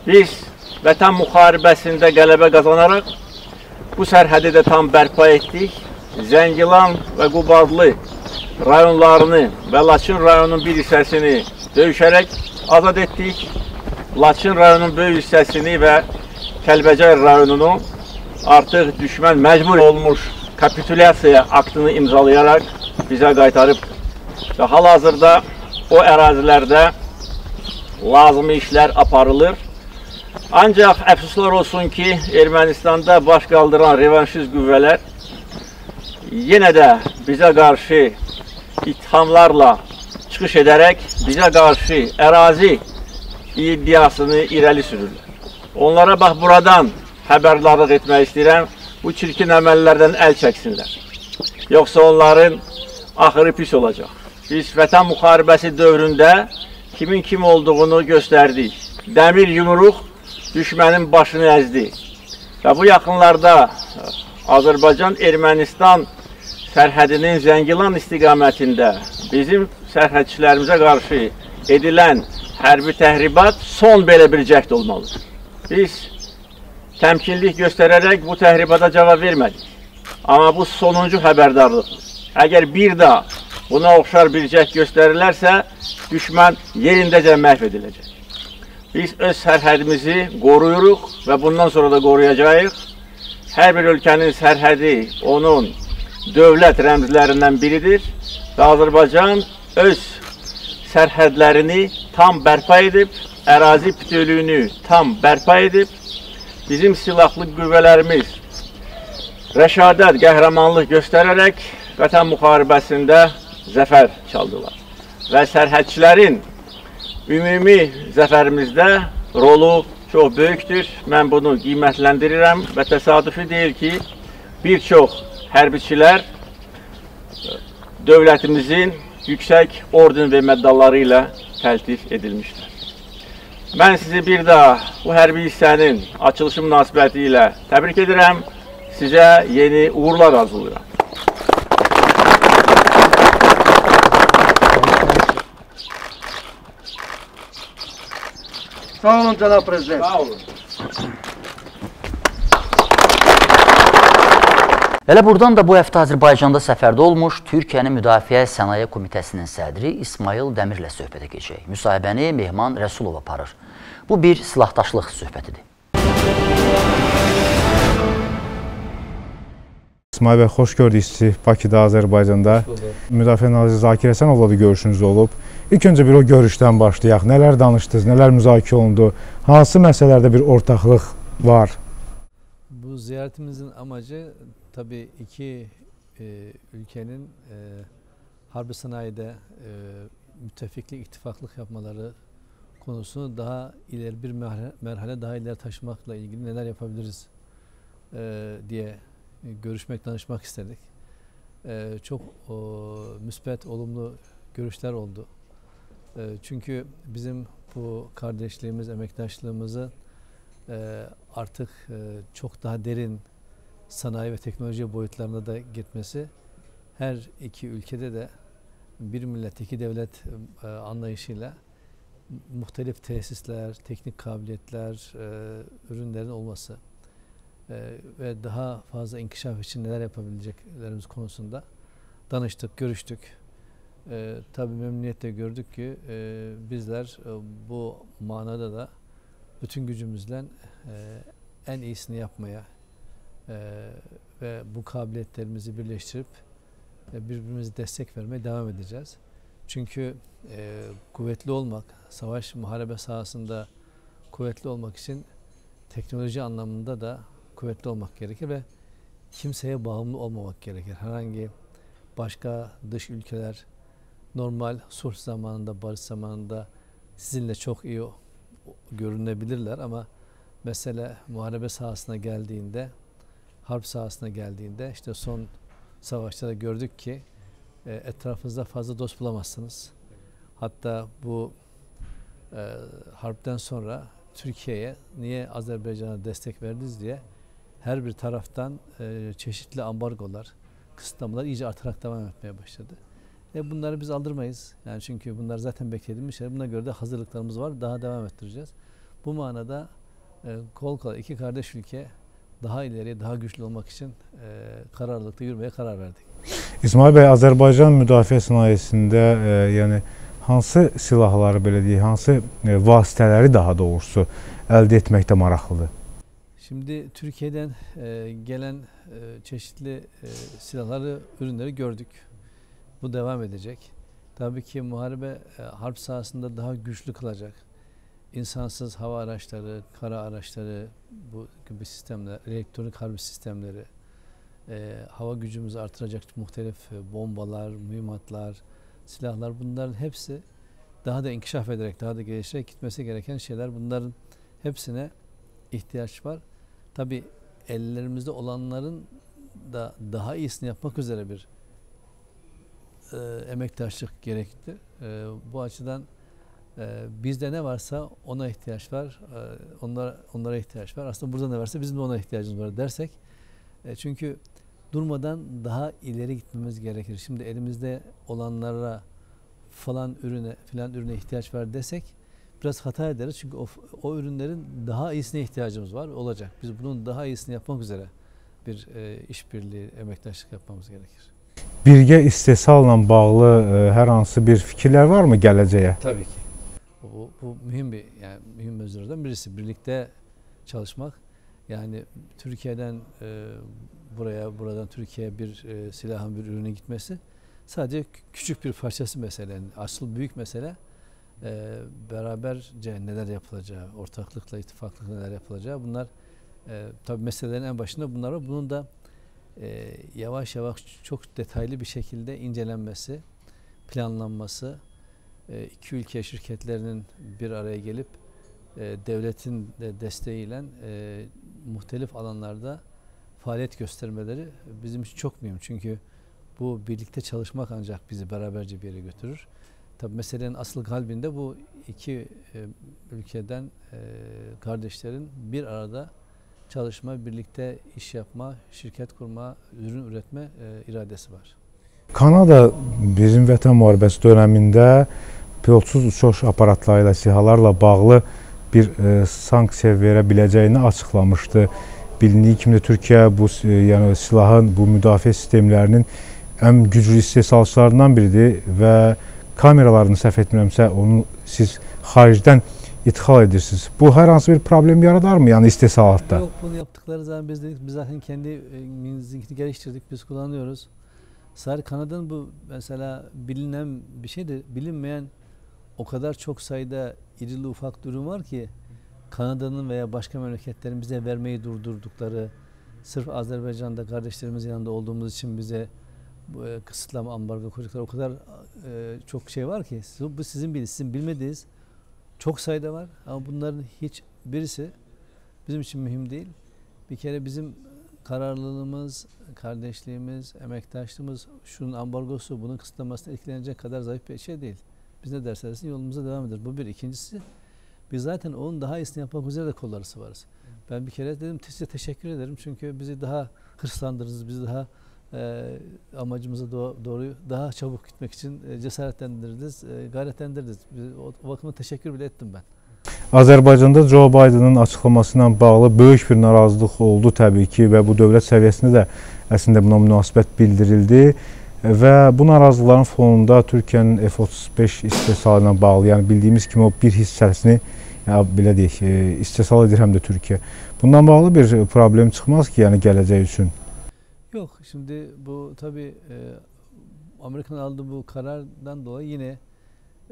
Biz vətən müharibəsində qələbə qazanaraq bu sərhədi də tam bərpa etdik. Zəngilan və Qubadlı rayonlarını və Laçın rayonunun bir hissəsini döyüşərək azad etdik. Laçın rayonunun böyük hissəsini və Kəlbəcər rayonunu artıq düşmən məcbur olmuş kapitulyasiya aktını imzalayaraq bizə qaytarıb və hal-hazırda o ərazilərdə lazımi işlər aparılır. Ancaq əfsuslar olsun ki, Ermənistanda baş qaldıran revanşist qüvvələr yenə də bizə qarşı ittihamlarla çıxış edərək bizə qarşı ərazi iddiasını irəli sürürlər. Onlara bax buradan xəbərdarlıq etmək istəyirəm, bu çirkin əməllərdən əl çəksinlər. Yoxsa onların axırı pis olacaq. Biz vətən müharibəsi dövründə kimin kim olduğunu göstərdik. Dəmir yumruq düşmənin başını əzdi. Və bu yaxınlarda Azərbaycan-Ermənistan sərhədinin Zəngilan istiqamətində bizim sərhədçilərimizə qarşı edilən hərbi təhribat son belə bir cəhd olmalıdır. Biz təmkinlik göstərərək bu təhribata cavab vermədik. Amma bu sonuncu xəbərdarlıqdır. Əgər bir daha buna oxşar bir cəhd göstərilərsə, düşmən yerindəcə məhv ediləcək. Biz öz sərhədimizi qoruyuruq və bundan sonra da qoruyacağıq. Hər bir ölkənin sərhədi onun dövlət rəmzlərindən biridir və Azərbaycan öz sərhədlərini tam bərpa edib, ərazi bütövlüyünü tam bərpa edib, bizim silahlı qüvvələrimiz rəşadət, qəhrəmanlıq göstərərək vətən müharibəsində zəfər çaldılar. Və sərhədçilərin ümumi zəfərimizdə rolu çox böyükdür. Mən bunu qiymətləndirirəm və təsadüfi deyil ki, bir çox hərbiçilər dövlətimizin yüksək orden və medalları ilə təltif edilmişlər. Mən sizi bir daha bu hərbi hissənin açılışı münasibəti ilə təbrik edirəm. Sizə yeni uğurlar arzulayıram. Sağ olun cənab prezident. Sağ olun. Elə buradan da bu həftə Azərbaycanda səfərdə olmuş Türkiyənin Müdafiə Sənaye Komitəsinin sədri İsmail Dəmirlə söhbətə keçək. Müsahibəni Mehman Rəsulov aparır. Bu bir silahdaşlıq söhbətidir. İsmail bəy, xoş gördük sizi Bakıda, Azərbaycanda. Müdafiə naziri Zakir Həsənovla da görüşünüz olub. İlk öncə bir o görüşdən başlayaq. Nələr danışdınız, nələr müzakirə olundu? Hansı məsələlərdə bir ortaqlıq var? Bu ziyaretimizin amacı tabii iki e, ülkenin e, harbi sanayide e, müttefiklik, ittifaklık yapmaları konusunu daha ileri bir merhale, daha ileri taşımakla ilgili neler yapabiliriz e, diye görüşmek, danışmak istedik. E, çok o, müspet, olumlu görüşler oldu. E, çünkü bizim bu kardeşliğimiz, emektaşlığımızı e, artık e, çok daha derin sanayi ve teknoloji boyutlarına da gitmesi her iki ülkede de bir millet, iki devlet e, anlayışıyla muhtelif tesisler, teknik kabiliyetler, e, ürünlerin olması e, ve daha fazla inkişaf için neler yapabileceklerimiz konusunda danıştık, görüştük. E, tabii memnuniyetle gördük ki e, bizler e, bu manada da bütün gücümüzle e, en iyisini yapmaya e, ve bu kabiliyetlerimizi birleştirip e, birbirimize destek vermeye devam edeceğiz. Çünkü e, kuvvetli olmak, savaş muharebe sahasında kuvvetli olmak için teknoloji anlamında da kuvvetli olmak gerekir ve kimseye bağımlı olmamak gerekir. Herhangi başka dış ülkeler normal sulh zamanında, barış zamanında sizinle çok iyi görünebilirler ama mesele muharebe sahasına geldiğinde, harp sahasına geldiğinde işte son savaşta da gördük ki e, etrafınızda fazla dost bulamazsınız. Hatta bu e, harpten sonra Türkiye'ye niye Azerbaycan'a destek verdiniz diye her bir taraftan e, çeşitli ambargolar, kısıtlamalar iyice artarak devam etmeye başladı. E bunları biz aldırmayız. Yani çünkü bunlar zaten beklediğimiz şeyler. Buna göre de hazırlıklarımız var. Daha devam ettireceğiz. Bu manada e, kol kola iki kardeş ülke daha ileri, daha güçlü olmak için e, kararlılıkta yürümeye karar verdik. İsmail bəy, Azərbaycan müdafiə sənayesində e, yəni hansı silahları belə deyək, hansı e, vasitələri daha doğrusu əldə etməkdə maraqlıdır? Şimdi Türkiye'den e, gelen e, çeşitli e, silahları, ürünleri gördük. Bu devam edecek. Tabii ki muharebe e, harp sahasında daha güçlü kılacak. İnsansız hava araçları, kara araçları, bu gibi sistemler, elektronik harp sistemleri, e, hava gücümüzü artıracak muhtelif e, bombalar, mühimmatlar, silahlar bunların hepsi daha da inkişaf ederek, daha da gelişerek gitmesi gereken şeyler. Bunların hepsine ihtiyaç var. Tabi ellerimizde olanların da daha iyisini yapmak üzere bir e, emektaşlık gerekti. E, bu açıdan e, bizde ne varsa ona ihtiyaç var, e, onlara, onlara ihtiyaç var. Aslında burada ne varsa bizim de ona ihtiyacımız var dersek. E, çünkü durmadan daha ileri gitmemiz gerekir. Şimdi elimizde olanlara falan ürüne filan ürüne ihtiyaç var desek biraz hata ederiz. Çünkü o, o ürünlerin daha iyisine ihtiyacımız var olacak. Biz bunun daha iyisini yapmak üzere bir e, işbirliği, emektaşlık yapmamız gerekir. birgə istehsalla bağlı ə, hər hansı bir fikirlər varmı gələcəyə? Tabii ki. Bu, bu mühim bir yani mühim mevzulardan birisi. Birlikte çalışmak. Yani Türkiye'den e, buraya, buradan Türkiye'ye bir e, silahın bir ürüne gitmesi sadece küçük bir parçası meselenin. Asıl büyük mesele e, beraberce neler yapılacağı, ortaklıkla, ittifaklıkla neler yapılacağı. Bunlar e, tabii meselelerin en başında bunlar var. Bunun da e, yavaş yavaş çok detaylı bir şekilde incelenmesi, planlanması, iki ülke şirketlerinin bir araya gelip e, devletin de desteğiyle e, muhtelif alanlarda faaliyet göstermeleri bizim için çok mühim. Çünkü bu birlikte çalışmak ancak bizi beraberce bir yere götürür. Tabi meselenin asıl kalbinde bu iki e, ülkeden e, kardeşlerin bir arada çalışma, birlikte iş yapma, şirket kurma, ürün üretme e, iradesi var. Kanada bizim Vətən müharibəsi dövründə pilotsuz uçuş aparatları ilə sihalarla bağlı bir e, sanksiya verə biləcəyini açıqlamışdı. Bilindiyi kimi Türkiyə bu e, yəni silahın, bu müdafiə sistemlərinin ən güclü istehsalçılarından biridir və kameralarını səhv etmirəmsə onu siz xaricdən ithal edirsiniz. Bu hər hansı bir problem yaradarmı yəni istehsalatda? Yok bunu yaptıkları zaman biz dedik biz zaten kendi e, geliştirdik biz kullanıyoruz. Sadece Kanada'nın bu mesela bilinen bir şey de bilinmeyen o kadar çok sayıda irili ufak durum var ki Kanada'nın veya başka memleketlerin bize vermeyi durdurdukları sırf Azerbaycan'da kardeşlerimizin yanında olduğumuz için bize e, kısıtlama ambargo koydukları o kadar e, çok şey var ki bu sizin bildiğiniz, sizin bilmediğiniz çok sayıda var ama bunların hiç birisi bizim için mühim değil. Bir kere bizim kararlılığımız, kardeşliğimiz, emektaşlığımız, şunun ambargosu, bunun kısıtlamasına etkilenecek kadar zayıf bir şey değil. Biz ne derse desin yolumuza devam eder. Bu bir. İkincisi biz zaten onun daha iyisini yapmak üzere de kollarısı varız. Ben bir kere dedim size teşekkür ederim çünkü bizi daha hırslandırırız, bizi daha e, amacımıza doğru, doğru daha çabuk gitmek için e, cesaretlendirdiniz, e, gayretlendirdiniz. O, o bakıma teşekkür bile ettim ben. Azərbaycanda Joe Bidenın açıqlaması ilə bağlı böyük bir narazılıq oldu təbii ki və bu dövlət səviyyəsində də əslində buna münasibət bildirildi və bu narazılıqların fonunda Türkiyənin F-35 istehsalı ilə bağlı, yəni bildiyimiz kimi o bir hissəsini ya belə deyək, e, istehsal edir həm də Türkiyə. Bundan bağlı bir problem çıxmaz ki, yəni gələcək üçün. Yok, şimdi bu tabii e, Amerika'nın aldığı bu karardan dolayı yine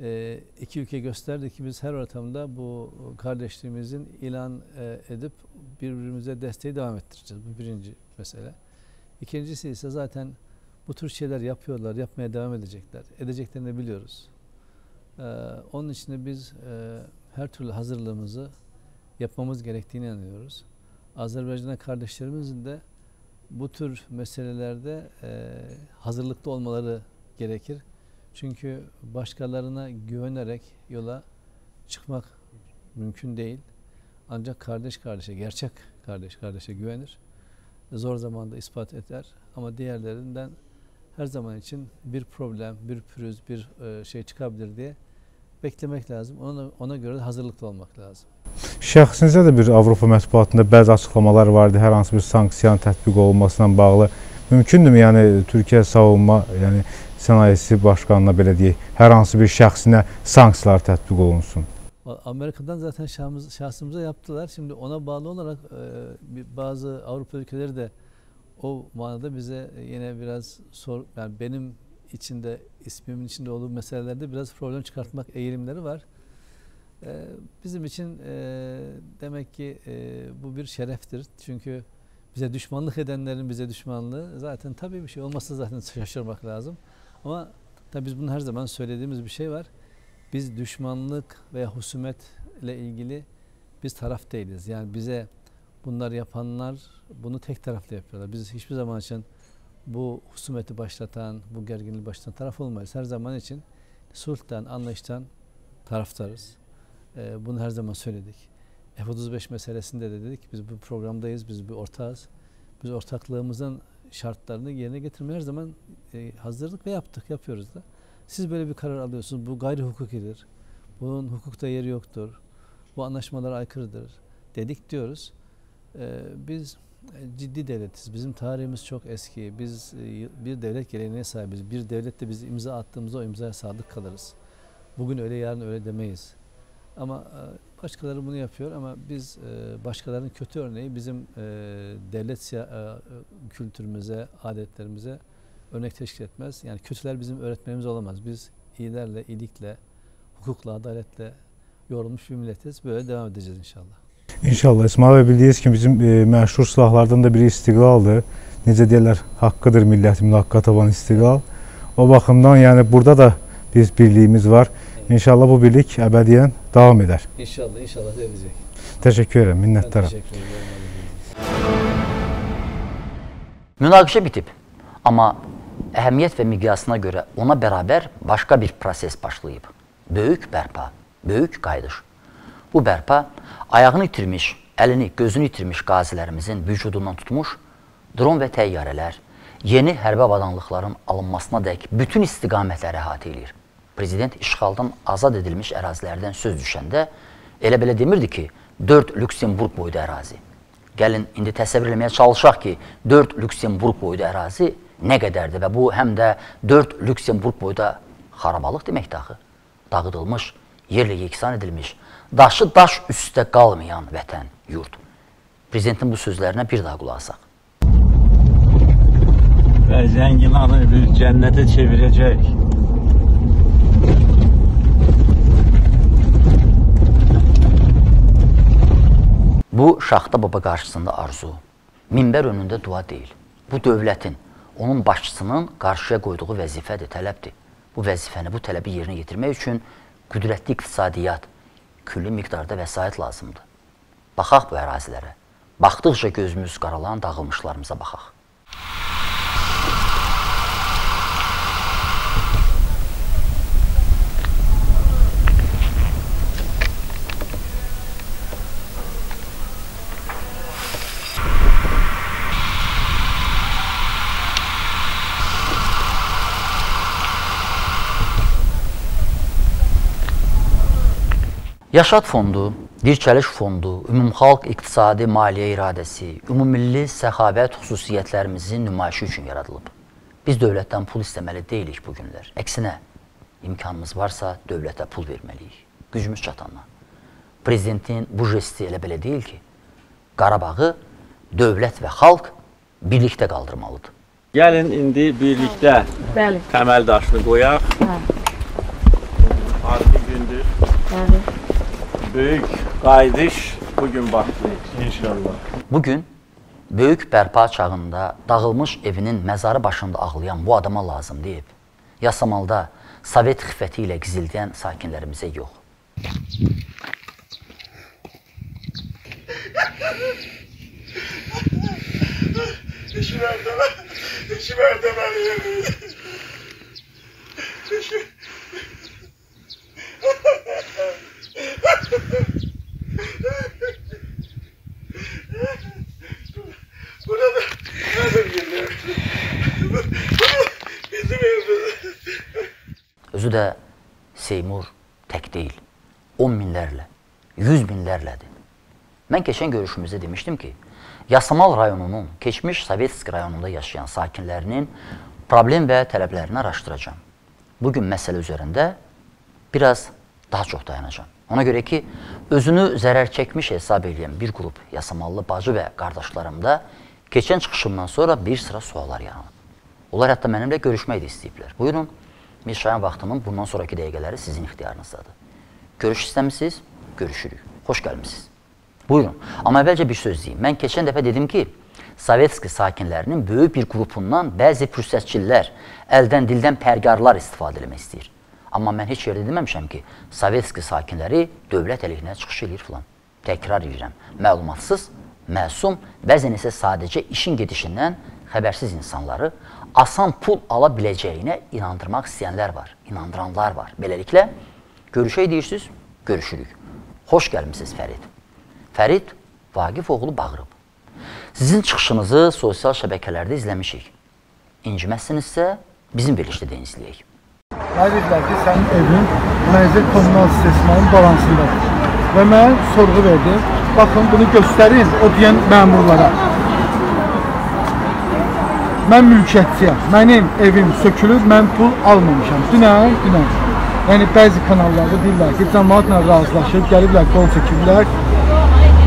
e, iki ülke gösterdi ki biz her ortamda bu kardeşliğimizin ilan e, edip birbirimize desteği devam ettireceğiz. Bu birinci mesele. İkincisi ise zaten bu tür şeyler yapıyorlar, yapmaya devam edecekler. Edeceklerini biliyoruz. Ee, onun için de biz e, her türlü hazırlığımızı yapmamız gerektiğini inanıyoruz. Azerbaycan'a kardeşlerimizin de bu tür meselelerde e, hazırlıklı olmaları gerekir. Çünkü başkalarına güvenerek yola çıkmak mümkün değil. Ancak kardeş kardeşe, gerçek kardeş kardeşe güvenir. Zor zamanda ispat eder. Ama diğerlerinden her zaman için bir problem, bir pürüz, bir e, şey çıkabilir diye beklemek lazım. Ona, ona göre hazırlıklı olmak lazım. Şəxsinizə də bir Avropa mətbuatında bəzi açıqlamalar vardı, hər hansı bir sanksiyanın tətbiq olunmasına bağlı. Mümkündürmü, yəni Türkiyə savunma, yəni sənayesi başqanına belə deyək, hər hansı bir şəxsinə sanksiyalar tətbiq olunsun? Amerika'dan zaten şahımız, şahsımıza yaptılar. Şimdi ona bağlı olarak e, bazı Avrupa ülkeleri de o manada bize yine biraz sor, yani benim içinde ismimin içinde olduğu meselelerde biraz problem çıkartmak eğilimleri var. Ee, bizim için e, demek ki e, bu bir şereftir. Çünkü bize düşmanlık edenlerin bize düşmanlığı zaten tabii bir şey olmazsa zaten şaşırmak lazım. Ama tabii biz bunu her zaman söylediğimiz bir şey var. Biz düşmanlık veya husumetle ilgili biz taraf değiliz. Yani bize bunlar yapanlar bunu tek taraflı yapıyorlar. Biz hiçbir zaman için bu husumeti başlatan, bu gerginliği başlatan taraf olmayız. Her zaman için sulhtan, anlayıştan taraftarız. Ee, bunu her zaman söyledik. F-35 meselesinde de dedik biz bu programdayız, biz bir ortağız. Biz ortaklığımızın şartlarını yerine getirmeye her zaman e, hazırlık ve yaptık, yapıyoruz da. Siz böyle bir karar alıyorsunuz, bu gayri hukukidir. Bunun hukukta yeri yoktur. Bu anlaşmalara aykırıdır dedik diyoruz. Ee, biz e, ciddi devletiz. Bizim tarihimiz çok eski. Biz e, bir devlet geleneğine sahibiz. Bir devlette biz imza attığımızda o imzaya sadık kalırız. Bugün öyle yarın öyle demeyiz. Ama e, başkaları bunu yapıyor ama biz e, başkalarının kötü örneği bizim e, devlet kültürümüze, adetlerimize örnek teşkil etmez. Yani kötüler bizim öğretmenimiz olamaz. Biz iyilerle, iyilikle, hukukla, adaletle yorulmuş bir milletiz. Böyle devam edeceğiz inşallah. İnşallah İsmail bəy bildiyiniz kimi bizim məşhur silahlardan da biri istiqlaldır. Necə deyirlər, haqqıdır millətimin haqqa taban istiqlal. O baxımdan yəni burada da biz birliyimiz var. İnşallah bu birlik əbədiyyən davam edər. İnşallah, inşallah edecek. Təşəkkür edirəm, minnətdaram. Teşekkür ederim. Münaqişə bitib. Amma əhəmiyyət və miqyasına görə ona bərabər başqa bir proses başlayıb. Böyük bərpa, böyük qayıdış. Bu bərpa ayağını itirmiş, əlini, gözünü itirmiş qazilərimizin vücudundan tutmuş dron və təyyarələr, yeni hərbi avadanlıqların alınmasına dək bütün istiqamətləri əhatə edir. Prezident işğaldan azad edilmiş ərazilərdən söz düşəndə elə belə demirdi ki, 4 Lüksemburg boyda ərazi. Gəlin indi təsəvvür etməyə çalışaq ki, 4 Lüksemburg boyda ərazi nə qədərdir və bu həm də 4 Lüksemburg boyda xarabalıq deməkdir axı. Dağıdılmış, yerlə yeksan edilmiş, daşı daş üstə qalmayan vətən, yurt. Prezidentin bu sözlərinə bir daha qulaq asaq. Və Zəngilanı bir cənnətə çevirəcək. Bu Şaxta Baba qarşısında arzu, minbər önündə dua deyil. Bu dövlətin, onun başçısının qarşıya qoyduğu vəzifədir, tələbdir. Bu vəzifəni, bu tələbi yerinə yetirmək üçün qüdrətli iqtisadiyyat, külli miqdarda vəsait lazımdır. Baxaq bu ərazilərə. Baxdıqca gözümüz qaralan dağılmışlarımıza baxaq. Yaşad fondu, Dirçəliş fondu, ümumxalq iqtisadi maliyyə iradəsi, ümumilli səxavət xüsusiyyətlərimizin nümayişi üçün yaradılıb. Biz dövlətdən pul istəməli deyilik bu günlər. Əksinə, imkanımız varsa dövlətə pul verməliyik. Gücümüz çatandan. Prezidentin bu jesti elə belə deyil ki, Qarabağı dövlət və xalq birlikdə qaldırmalıdır. Gəlin indi birlikdə Bəli. təməl daşını qoyaq. Hə. Ardı gündür. Bəli. Böyük qayıdış bugün başlayır inşallah. Bugün böyük bərpa çağında dağılmış evinin məzarı başında ağlayan bu adama lazım deyib. Yasamalda Sovet xiffəti ilə gizildən sakinlərimizə yox. İşi ver deme. İşi ver deme. İşi... Burada nasıl? Burada bizim evimiz. Özü də Seymur tək deyil. 10 minlərlə, 100 minlərlədir. Mən keçən görüşümüzdə demişdim ki, Yasamal rayonunun, keçmiş Sovetski rayonunda yaşayan sakinlərinin problem və tələblərini araşdıracağam. Bugün məsələ üzərində biraz daha çox dayanacağam. Ona görə ki, özünü zərər çəkmiş hesab edən bir qrup yasamallı bacı və qardaşlarımda keçən çıxışımdan sonra bir sıra suallar yaranıb. Onlar hətta mənimlə görüşmək də istəyiblər. Buyurun, Mişayan vaxtımın bundan sonraki dəqiqələri sizin ixtiyarınızdadır. Görüş istəmisiniz? Görüşürük. Xoş gəlmisiniz. Buyurun. Amma əvvəlcə bir söz deyim. Mən keçən dəfə dedim ki, Sovetski sakinlərinin böyük bir qrupundan bəzi fürsətçilər, əldən dildən pərgarlar istifadə etmək istəyir. Amma mən heç yerdə deməmişəm ki, Sovetski sakinləri dövlət əleyhinə çıxış eləyir filan. Təkrar edirəm. Məlumatsız, məsum, bəzən isə sadəcə işin gedişindən xəbərsiz insanları asan pul ala biləcəyinə inandırmaq istəyənlər var, inandıranlar var. Beləliklə, görüşək deyirsiniz, görüşürük. Xoş gəlmisiniz Fərid. Fərid Vaqif oğlu Bağırıb. Sizin çıxışınızı sosial şəbəkələrdə izləmişik. İnciməzsinizsə, bizim verilişdə də izləyək. Dedilər ki, sənin evin mənzil kommunal istismarın balansındadır. Və mən sorğu verdim. Baxın, bunu göstərin o deyən məmurlara. mən mülkiyyətçiyəm. Mənim evim sökülüb, mən pul almamışam. Dünən, dünən. Yəni bəzi kanallarda deyirlər ki, cəmaatla razılaşıb, gəliblər qol çəkiblər.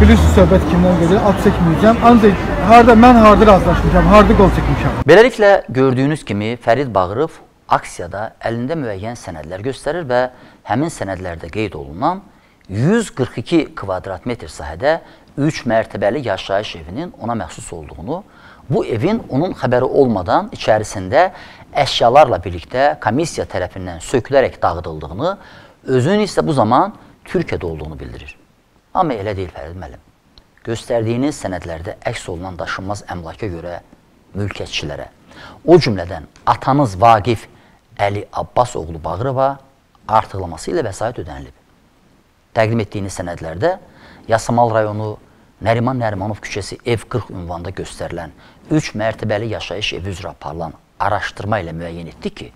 Bilirsiniz söhbət kimdən gedir? Ad çəkməyəcəm. Ancaq harda mən harda razılaşmışam, harda qol çəkmişəm. Beləliklə gördüyünüz kimi Fərid Bağırov aksiyada əlində müəyyən sənədlər göstərir və həmin sənədlərdə qeyd olunan 142 kvadrat metr sahədə 3 mərtəbəli yaşayış evinin ona məxsus olduğunu, bu evin onun xəbəri olmadan içərisində əşyalarla birlikdə komissiya tərəfindən sökülərək dağıdıldığını, özünün isə bu zaman Türkiyədə olduğunu bildirir. Amma elə deyil Fərid müəllim. Göstərdiyiniz sənədlərdə əks olunan daşınmaz əmlaka görə mülkiyyətçilərə, o cümlədən atanız Vaqif Əli Abbas oğlu Bağırova artıqlaması ilə vəsait ödənilib. Təqdim etdiyiniz sənədlərdə Yasamal rayonu Nəriman Nərimanov küçəsi ev 40 ünvanda göstərilən 3 mərtəbəli yaşayış evi üzrə aparılan araşdırma ilə müəyyən etdi ki,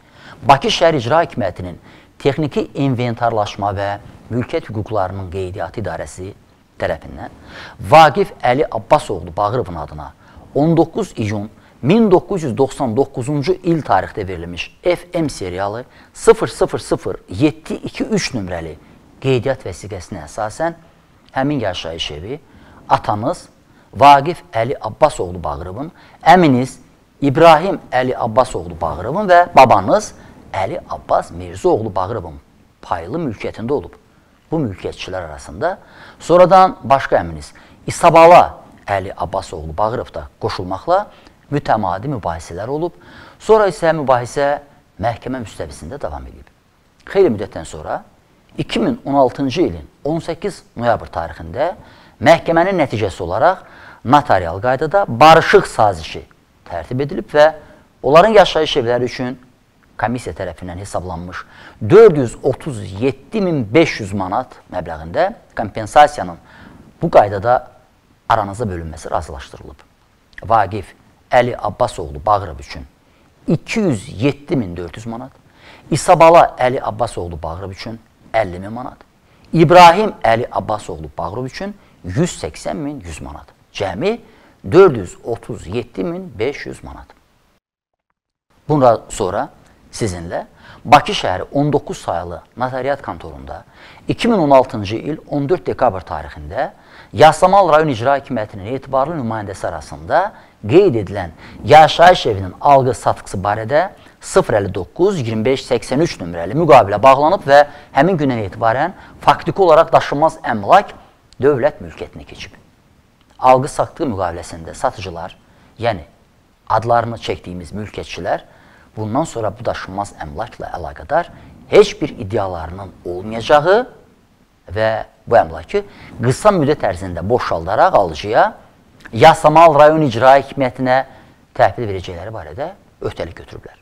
Bakı şəhər icra hakimiyyətinin texniki inventarlaşma və mülkiyyət hüquqlarının qeydiyyatı idarəsi tərəfindən Vaqif Əli Abbasoğlu Bağırovun adına 19 iyun 1999-cu il tarixdə verilmiş FM serialı 000-723 nömrəli qeydiyyat vəsiqəsinə əsasən həmin yaşayış evi atanız Vaqif Əli Abbasoğlu Bağırovun, əminiz İbrahim Əli Abbasoğlu Bağırovun və babanız Əli Abbas Mirzəoğlu Bağırovun paylı mülkiyyətində olub. Bu mülkiyyətçilər arasında sonradan başqa əminiz İsabala Əli Abbasoğlu Bağırov da qoşulmaqla mütəmadi mübahisələr olub. Sonra isə mübahisə məhkəmə müstəvisində davam edib. Xeyli müddətdən sonra 2016-cı ilin 18 noyabr tarixində məhkəmənin nəticəsi olaraq notarial qaydada barışıq sazişi tərtib edilib və onların yaşayış evləri üçün komissiya tərəfindən hesablanmış 437.500 manat məbləğində kompensasiyanın bu qaydada aranıza bölünməsi razılaşdırılıb. Vaqif Əli Abbasoğlu Bağırov üçün 207.400 manat, İsabala Əli Abbasoğlu Bağırov üçün 50 min manat, İbrahim Əli Abbasoğlu Bağırov üçün 180.100 manat. Cəmi 437.500 manat. Bundan sonra sizinlə Bakı şəhəri 19 sayılı notariat kontorunda 2016-cı il 14 dekabr tarixində Yasamal rayon icra hakimiyyətinin etibarlı nümayəndəsi arasında qeyd edilən yaşayış evinin alqı satqısı barədə 059-25-83 nömrəli müqavilə bağlanıb və həmin gündən etibarən faktiki olaraq daşınmaz əmlak dövlət mülkiyyətinə keçib. Alqı-satqı müqaviləsində satıcılar, yəni adlarını çəkdiyimiz mülkiyyətçilər bundan sonra bu daşınmaz əmlakla əlaqədar heç bir iddialarının olmayacağı və bu əmlakı qısa müddət ərzində boşaldaraq alıcıya Yasamal rayon icra hakimiyyətinə təhvil verəcəkləri barədə öhdəlik götürüblər.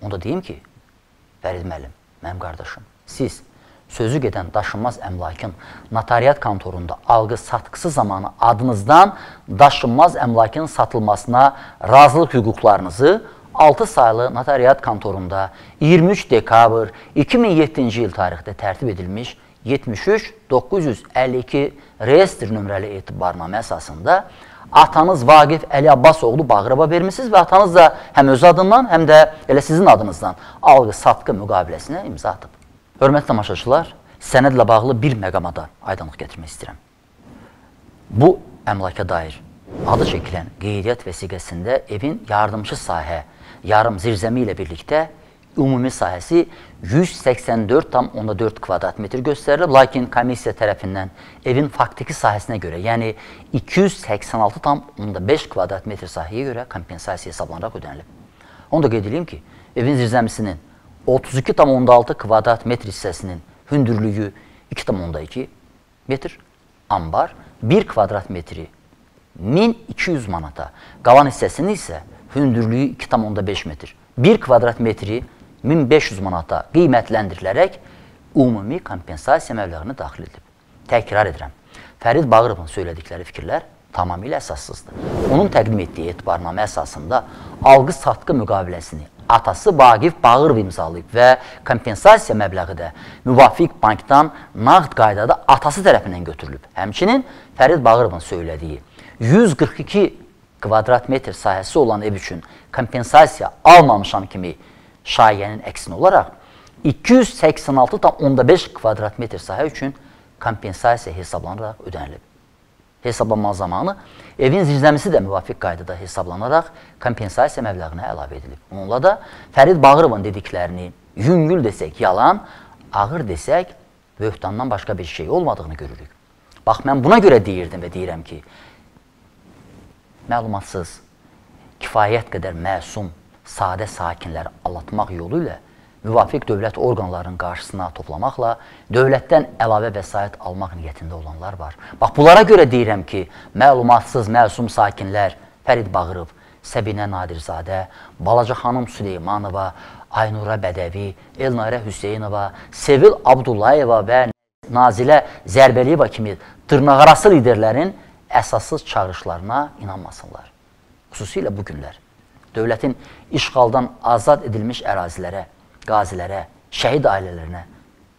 Onu da deyim ki, Fərid müəllim, mənim qardaşım, siz sözü gedən daşınmaz əmlakın notariat kontorunda alqı-satqısı zamanı adınızdan daşınmaz əmlakın satılmasına razılıq hüquqlarınızı 6 sayılı notariat kontorunda 23 dekabr 2007-ci il tarixdə tərtib edilmiş 73 952 reyestr nömrəli etibarnamə əsasında atanız Vaqif Əli Abbasoğlu Bağırova vermisiniz və atanız da həm öz adından, həm də elə sizin adınızdan alqı-satqı müqaviləsinə imza atıb. Hörmətli tamaşaçılar, sənədlə bağlı bir məqamada aydınlıq gətirmək istəyirəm. Bu əmlaka dair adı çəkilən qeydiyyat vəsiqəsində evin yardımçı sahə, yarım zirzəmi ilə birlikdə ümumi sahəsi 184,4 kvadrat metr göstərilib, lakin komissiya tərəfindən evin faktiki sahəsinə görə, yəni 286,5 kvadrat metr sahəyə görə kompensasiya hesablanaraq ödənilib. Onu da qeyd edeyim ki, evin zirzəmisinin 32,6 kvadrat metr hissəsinin hündürlüyü 2,2 metr, ambar 1 kvadrat metri 1200 manata, qalan hissəsinin isə hündürlüyü 2,5 metr, 1 kvadrat metri 1500 manata qiymətləndirilərək ümumi kompensasiya məbləğini daxil edilib. Təkrar edirəm, Fərid Bağırovun söylədikləri fikirlər tamamilə əsassızdır. Onun təqdim etdiyi etibarnamə əsasında alqı-satqı müqaviləsini atası Vaqif Bağırov imzalayıb və kompensasiya məbləği də müvafiq bankdan nağd qaydada atası tərəfindən götürülüb. Həmçinin Fərid Bağırovun söylədiyi 142 kvadrat metr sahəsi olan ev üçün kompensasiya almamışam kimi şayənin əksinə olaraq 286,5 kvadrat metr sahə üçün kompensasiya hesablanaraq ödənilib. Hesablanma zamanı evin zirzəmisi də müvafiq qaydada hesablanaraq kompensasiya məbləğinə əlavə edilib. Onunla da Fərid Bağırovun dediklərini yüngül desək yalan, ağır desək böhtandan başqa bir şey olmadığını görürük. Bax, mən buna görə deyirdim və deyirəm ki, məlumatsız, kifayət qədər məsum, sadə sakinləri allatmaq yolu ilə müvafiq dövlət orqanlarının qarşısına toplamaqla dövlətdən əlavə vəsait almaq niyyətində olanlar var. Bax, bunlara görə deyirəm ki, məlumatsız, məsum sakinlər Fərid Bağırov, Səbinə Nadirzadə, Balaca xanım Süleymanova, Aynura Bədəvi, Elnarə Hüseynova, Sevil Abdullayeva və Nazilə Zərbəliyeva kimi dırnaqarası liderlərin əsassız çağırışlarına inanmasınlar. Xüsusilə bu günlər dövlətin işğaldan azad edilmiş ərazilərə, qazilərə, şəhid ailələrinə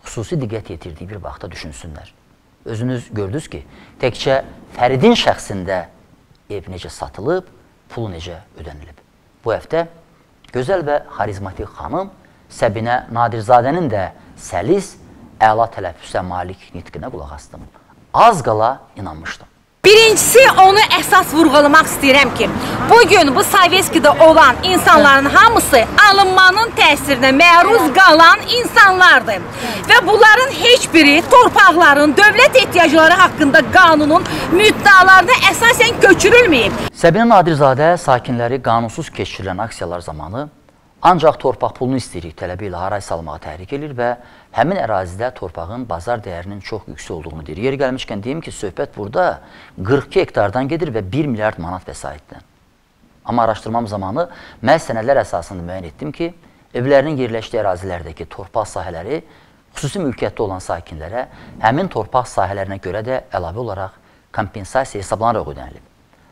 xüsusi diqqət yetirdiyi bir vaxtda düşünsünlər. Özünüz gördünüz ki, təkcə Fəridin şəxsində ev necə satılıb, pulu necə ödənilib. Bu həftə gözəl və xarizmatik xanım Səbinə Nadirzadənin də səlis, əla tələffüzə malik nitqinə qulaq astım. Az qala inanmışdım. Birincisi onu əsas vurğulamaq istəyirəm ki, bugün bu Sovetskidə olan insanların hamısı alınmanın təsirinə məruz qalan insanlardır. Və bunların heç biri torpaqların dövlət ehtiyacları haqqında qanunun müddəalarına əsasən köçürülməyib. Səbinə Nadirzadə sakinləri qanunsuz keçirilən aksiyalar zamanı ancaq torpaq pulunu istəyirik tələbi ilə haray salmağa təhrik edir və həmin ərazidə torpağın bazar dəyərinin çox yüksək olduğunu deyir. Yeri gəlmişkən deyim ki, söhbət burada 42 hektardan gedir və 1 milyard manat vəsaitdən. Amma araşdırmam zamanı mən sənədlər əsasında müəyyən etdim ki, evlərinin yerləşdiyi ərazilərdəki torpaq sahələri xüsusi mülkiyyətdə olan sakinlərə həmin torpaq sahələrinə görə də əlavə olaraq kompensasiya hesablanaraq ödənilib.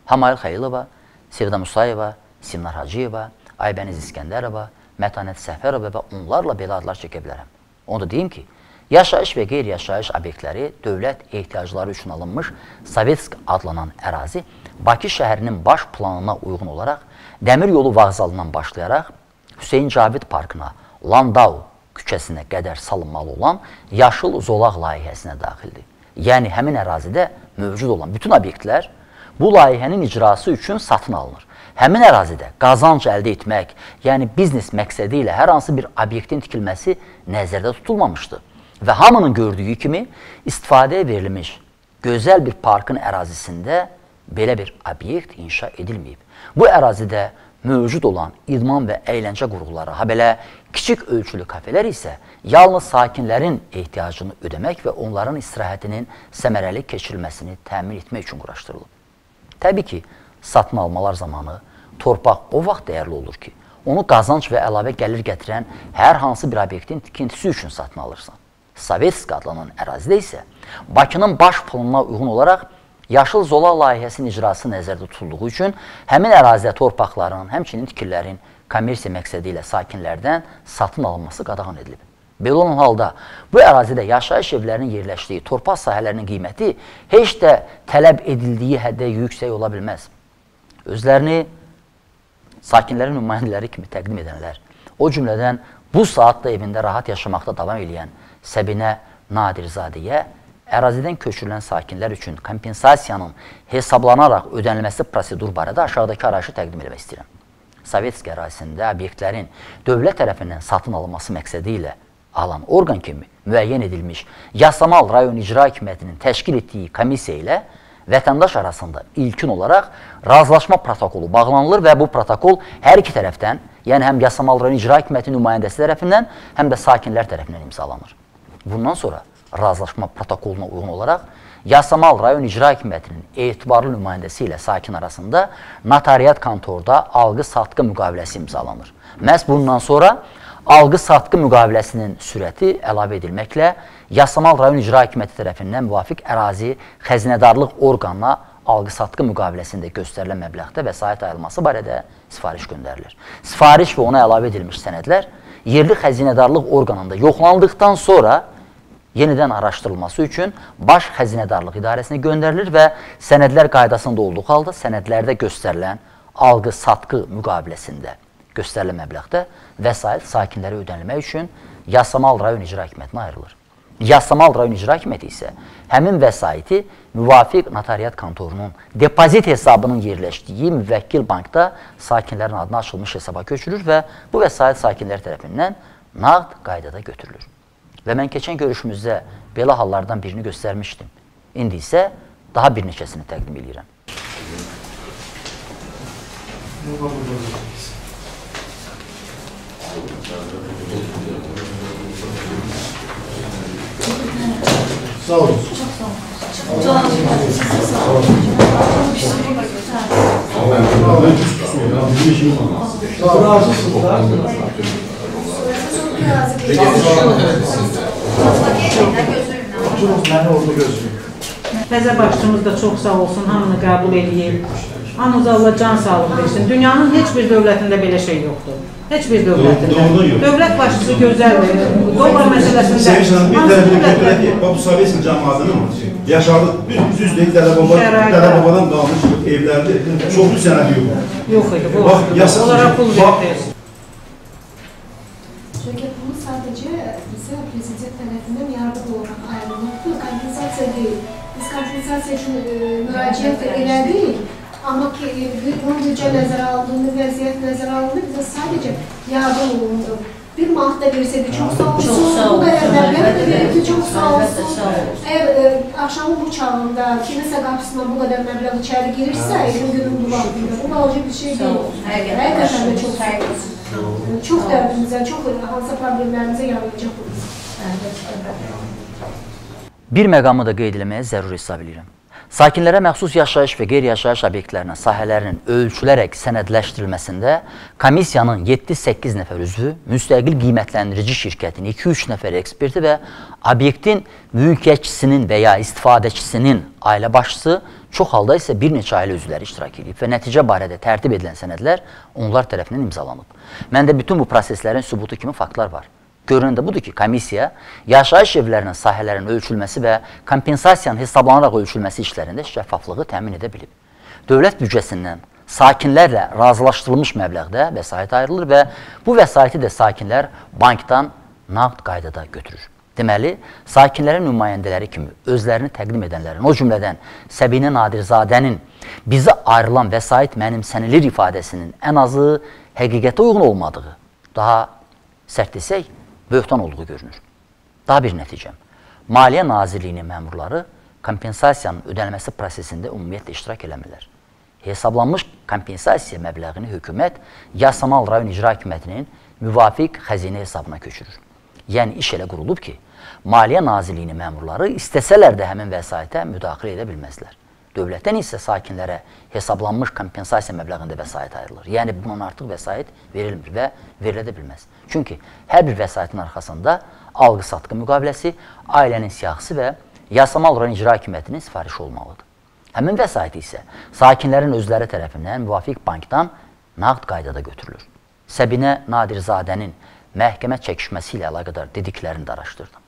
Hamayl Xəyilova, Sevda Musayeva, Simnar Hacıyeva, Aybəniz İskəndərova, Mətanət Səfərova və onlarla belə adlar çəkə bilərəm. Onu da deyim ki, yaşayış və qeyri-yaşayış obyektləri dövlət ehtiyacları üçün alınmış Sovetsk adlanan ərazi Bakı şəhərinin baş planına uyğun olaraq Dəmir yolu vağzalından başlayaraq Hüseyin Cavid parkına, Landau küçəsinə qədər salınmalı olan yaşıl zolaq layihəsinə daxildir. Yəni həmin ərazidə mövcud olan bütün obyektlər bu layihənin icrası üçün satın alınır həmin ərazidə qazanc əldə etmək, yəni biznes məqsədi ilə hər hansı bir obyektin tikilməsi nəzərdə tutulmamışdı. Və hamının gördüyü kimi istifadəyə verilmiş gözəl bir parkın ərazisində belə bir obyekt inşa edilməyib. Bu ərazidə mövcud olan idman və əyləncə qurğuları, ha belə kiçik ölçülü kafelər isə yalnız sakinlərin ehtiyacını ödəmək və onların istirahətinin səmərəli keçirilməsini təmin etmək üçün quraşdırılıb. Təbii ki, satın almalar zamanı torpaq o vaxt dəyərli olur ki, onu qazanc və əlavə gəlir gətirən hər hansı bir obyektin tikintisi üçün satın alırsan. Sovetsk adlanan ərazidə isə Bakının baş planına uyğun olaraq Yaşıl Zola layihəsinin icrası nəzərdə tutulduğu üçün həmin ərazidə torpaqların, həmçinin tikililərin kommersiya məqsədi ilə sakinlərdən satın alınması qadağan edilib. Belə olan halda bu ərazidə yaşayış evlərinin yerləşdiyi torpaq sahələrinin qiyməti heç də tələb edildiyi həddə yüksək ola bilməz. Özlərini sakinlərin nümayəndələri kimi təqdim edənlər, o cümlədən bu saatda evində rahat yaşamaqda davam edən Səbinə Nadirzadəyə ərazidən köçürülən sakinlər üçün kompensasiyanın hesablanaraq ödənilməsi prosedur barədə aşağıdakı arayışı təqdim etmək istəyirəm. Sovetsk ərazisində obyektlərin dövlət tərəfindən satın alınması məqsədi ilə alan orqan kimi müəyyən edilmiş Yasamal rayon icra hakimiyyətinin təşkil etdiyi komissiya ilə vətəndaş arasında ilkin olaraq razılaşma protokolu bağlanılır və bu protokol hər iki tərəfdən, yəni həm Yasamal rayon icra hakimiyyəti nümayəndəsi tərəfindən, həm də sakinlər tərəfindən imzalanır. Bundan sonra razılaşma protokoluna uyğun olaraq Yasamal rayon icra hakimiyyətinin etibarlı nümayəndəsi ilə sakin arasında notariat kontorda alqı-satqı müqaviləsi imzalanır. Məhz bundan sonra alqı-satqı müqaviləsinin sürəti əlavə edilməklə Yasamal rayon icra hakimiyyəti tərəfindən müvafiq ərazi xəzinədarlıq orqanına alqı-satqı müqaviləsində göstərilən məbləğdə vəsait ayrılması barədə sifariş göndərilir. Sifariş və ona əlavə edilmiş sənədlər yerli xəzinədarlıq orqanında yoxlanıldıqdan sonra yenidən araşdırılması üçün Baş Xəzinədarlıq İdarəsinə göndərilir və sənədlər qaydasında olduğu halda sənədlərdə göstərilən alqı-satqı müqaviləsində göstərilən məbləğdə vəsait sakinlərə ödənilmək üçün Yasamal rayon icra hakimiyyətinə ayrılır. Yasamal rayon icra hakimiyyəti isə həmin vəsaiti müvafiq notariat kontorunun depozit hesabının yerləşdiyi müvəkkil bankda sakinlərin adına açılmış hesaba köçürür və bu vəsait sakinlər tərəfindən nağd qaydada götürülür. Və mən keçən görüşümüzdə belə hallardan birini göstərmişdim. İndi isə daha bir neçəsini təqdim edirəm. Sağ olun. Çok sağ olun. Sağ olun. Təzə başçımız da çox sağ olsun, hamını qəbul edəyib. Hamınız Allah can sağlıq versin. Dünyanın heç bir dövlətində belə şey yoxdur. Heç bir dövlətində. Doğrudan yox. Dövlət başçısı gözəldir. Dolar məsələsində. Sevinç Hanım bir dövlətlər- götürək ki, bu Sovetski cəmaatının yaşadığı bir düz deyil, dələ baba, Şərait dələ var. babadan qalmış evlərdə çoxlu sənədi yox. Yox idi, bu. Bax, yasa- Onlara pul bax- verdi. Çünkü bunu sadece bize prezident tarafından yardım olarak ayrılmaktır. Kompensasya değil. Biz kompensasya için e, müracaat elədik. Ama ki e, bunun bütçe nəzərə aldığında, vəziyyət nəzərə alındı, bizə sadece yardım olundu. Bir maaş da verseydi çok sağ olsun. Bu kadar məbləğ de verdi, çok sağ olsun. Eğer e, akşamın bu çağında kiminse kapısına bu kadar məbləğ içeri girirse, evin günün bu vaxtında, bu alıcı bir şey olsun. Həqiqətən də xeyir sağ olsun. Çok dərdimizə, çox hansı problemlərimizə yarayacaq bu. Bir məqamı da qeyd eləməyə zəruri hesab edirəm. Sakinlərə məxsus yaşayış və qeyri-yaşayış obyektlərinin sahələrinin ölçülərək sənədləşdirilməsində komissiyanın 7-8 nəfər üzvü, müstəqil qiymətləndirici şirkətin 2-3 nəfər eksperti və obyektin mülkiyyətçisinin və ya istifadəçisinin ailə başçısı, çox halda isə bir neçə ailə üzvləri iştirak edib və nəticə barədə tərtib edilən sənədlər onlar tərəfindən imzalanıb. Məndə bütün bu proseslərin sübutu kimi faktlar var. Görünən də budur ki, komissiya yaşayış evlərinin sahələrinin ölçülməsi və kompensasiyanın hesablanaraq ölçülməsi işlərində şəffaflığı təmin edə bilib. Dövlət büdcəsindən sakinlərlə razılaşdırılmış məbləğdə vəsait ayrılır və bu vəsaiti də sakinlər bankdan nağd qaydada götürür. Deməli, sakinlərin nümayəndələri kimi özlərini təqdim edənlərin, o cümlədən Səbinə Nadirzadənin bizə ayrılan vəsait mənimsənilir ifadəsinin ən azı həqiqətə uyğun olmadığı, daha sərt desək, böhtan olduğu görünür. Daha bir nəticəm. Maliyyə Nazirliyinin məmurları kompensasiyanın ödənilməsi prosesində ümumiyyətlə iştirak eləmirlər. Hesablanmış kompensasiya məbləğini hökumət Yasamal rayon icra hakimiyyətinin müvafiq xəzinə hesabına köçürür. Yəni iş elə qurulub ki, Maliyyə Nazirliyinin məmurları istəsələr də həmin vəsaitə müdaxilə edə bilməzlər. Dövlətdən isə sakinlərə hesablanmış kompensasiya məbləğində vəsait ayrılır. Yəni bundan artıq vəsait verilmir və verilə də bilməz. Çünki hər bir vəsaitin arxasında alqı-satqı müqaviləsi, ailənin siyahısı və Yasamal rayon icra hakimiyyətinin sifarişi olmalıdır. Həmin vəsait isə sakinlərin özləri tərəfindən müvafiq bankdan nağd qaydada götürülür. Səbinə Nadirzadənin məhkəmə çəkişməsi ilə əlaqədar dediklərini də araşdırdım.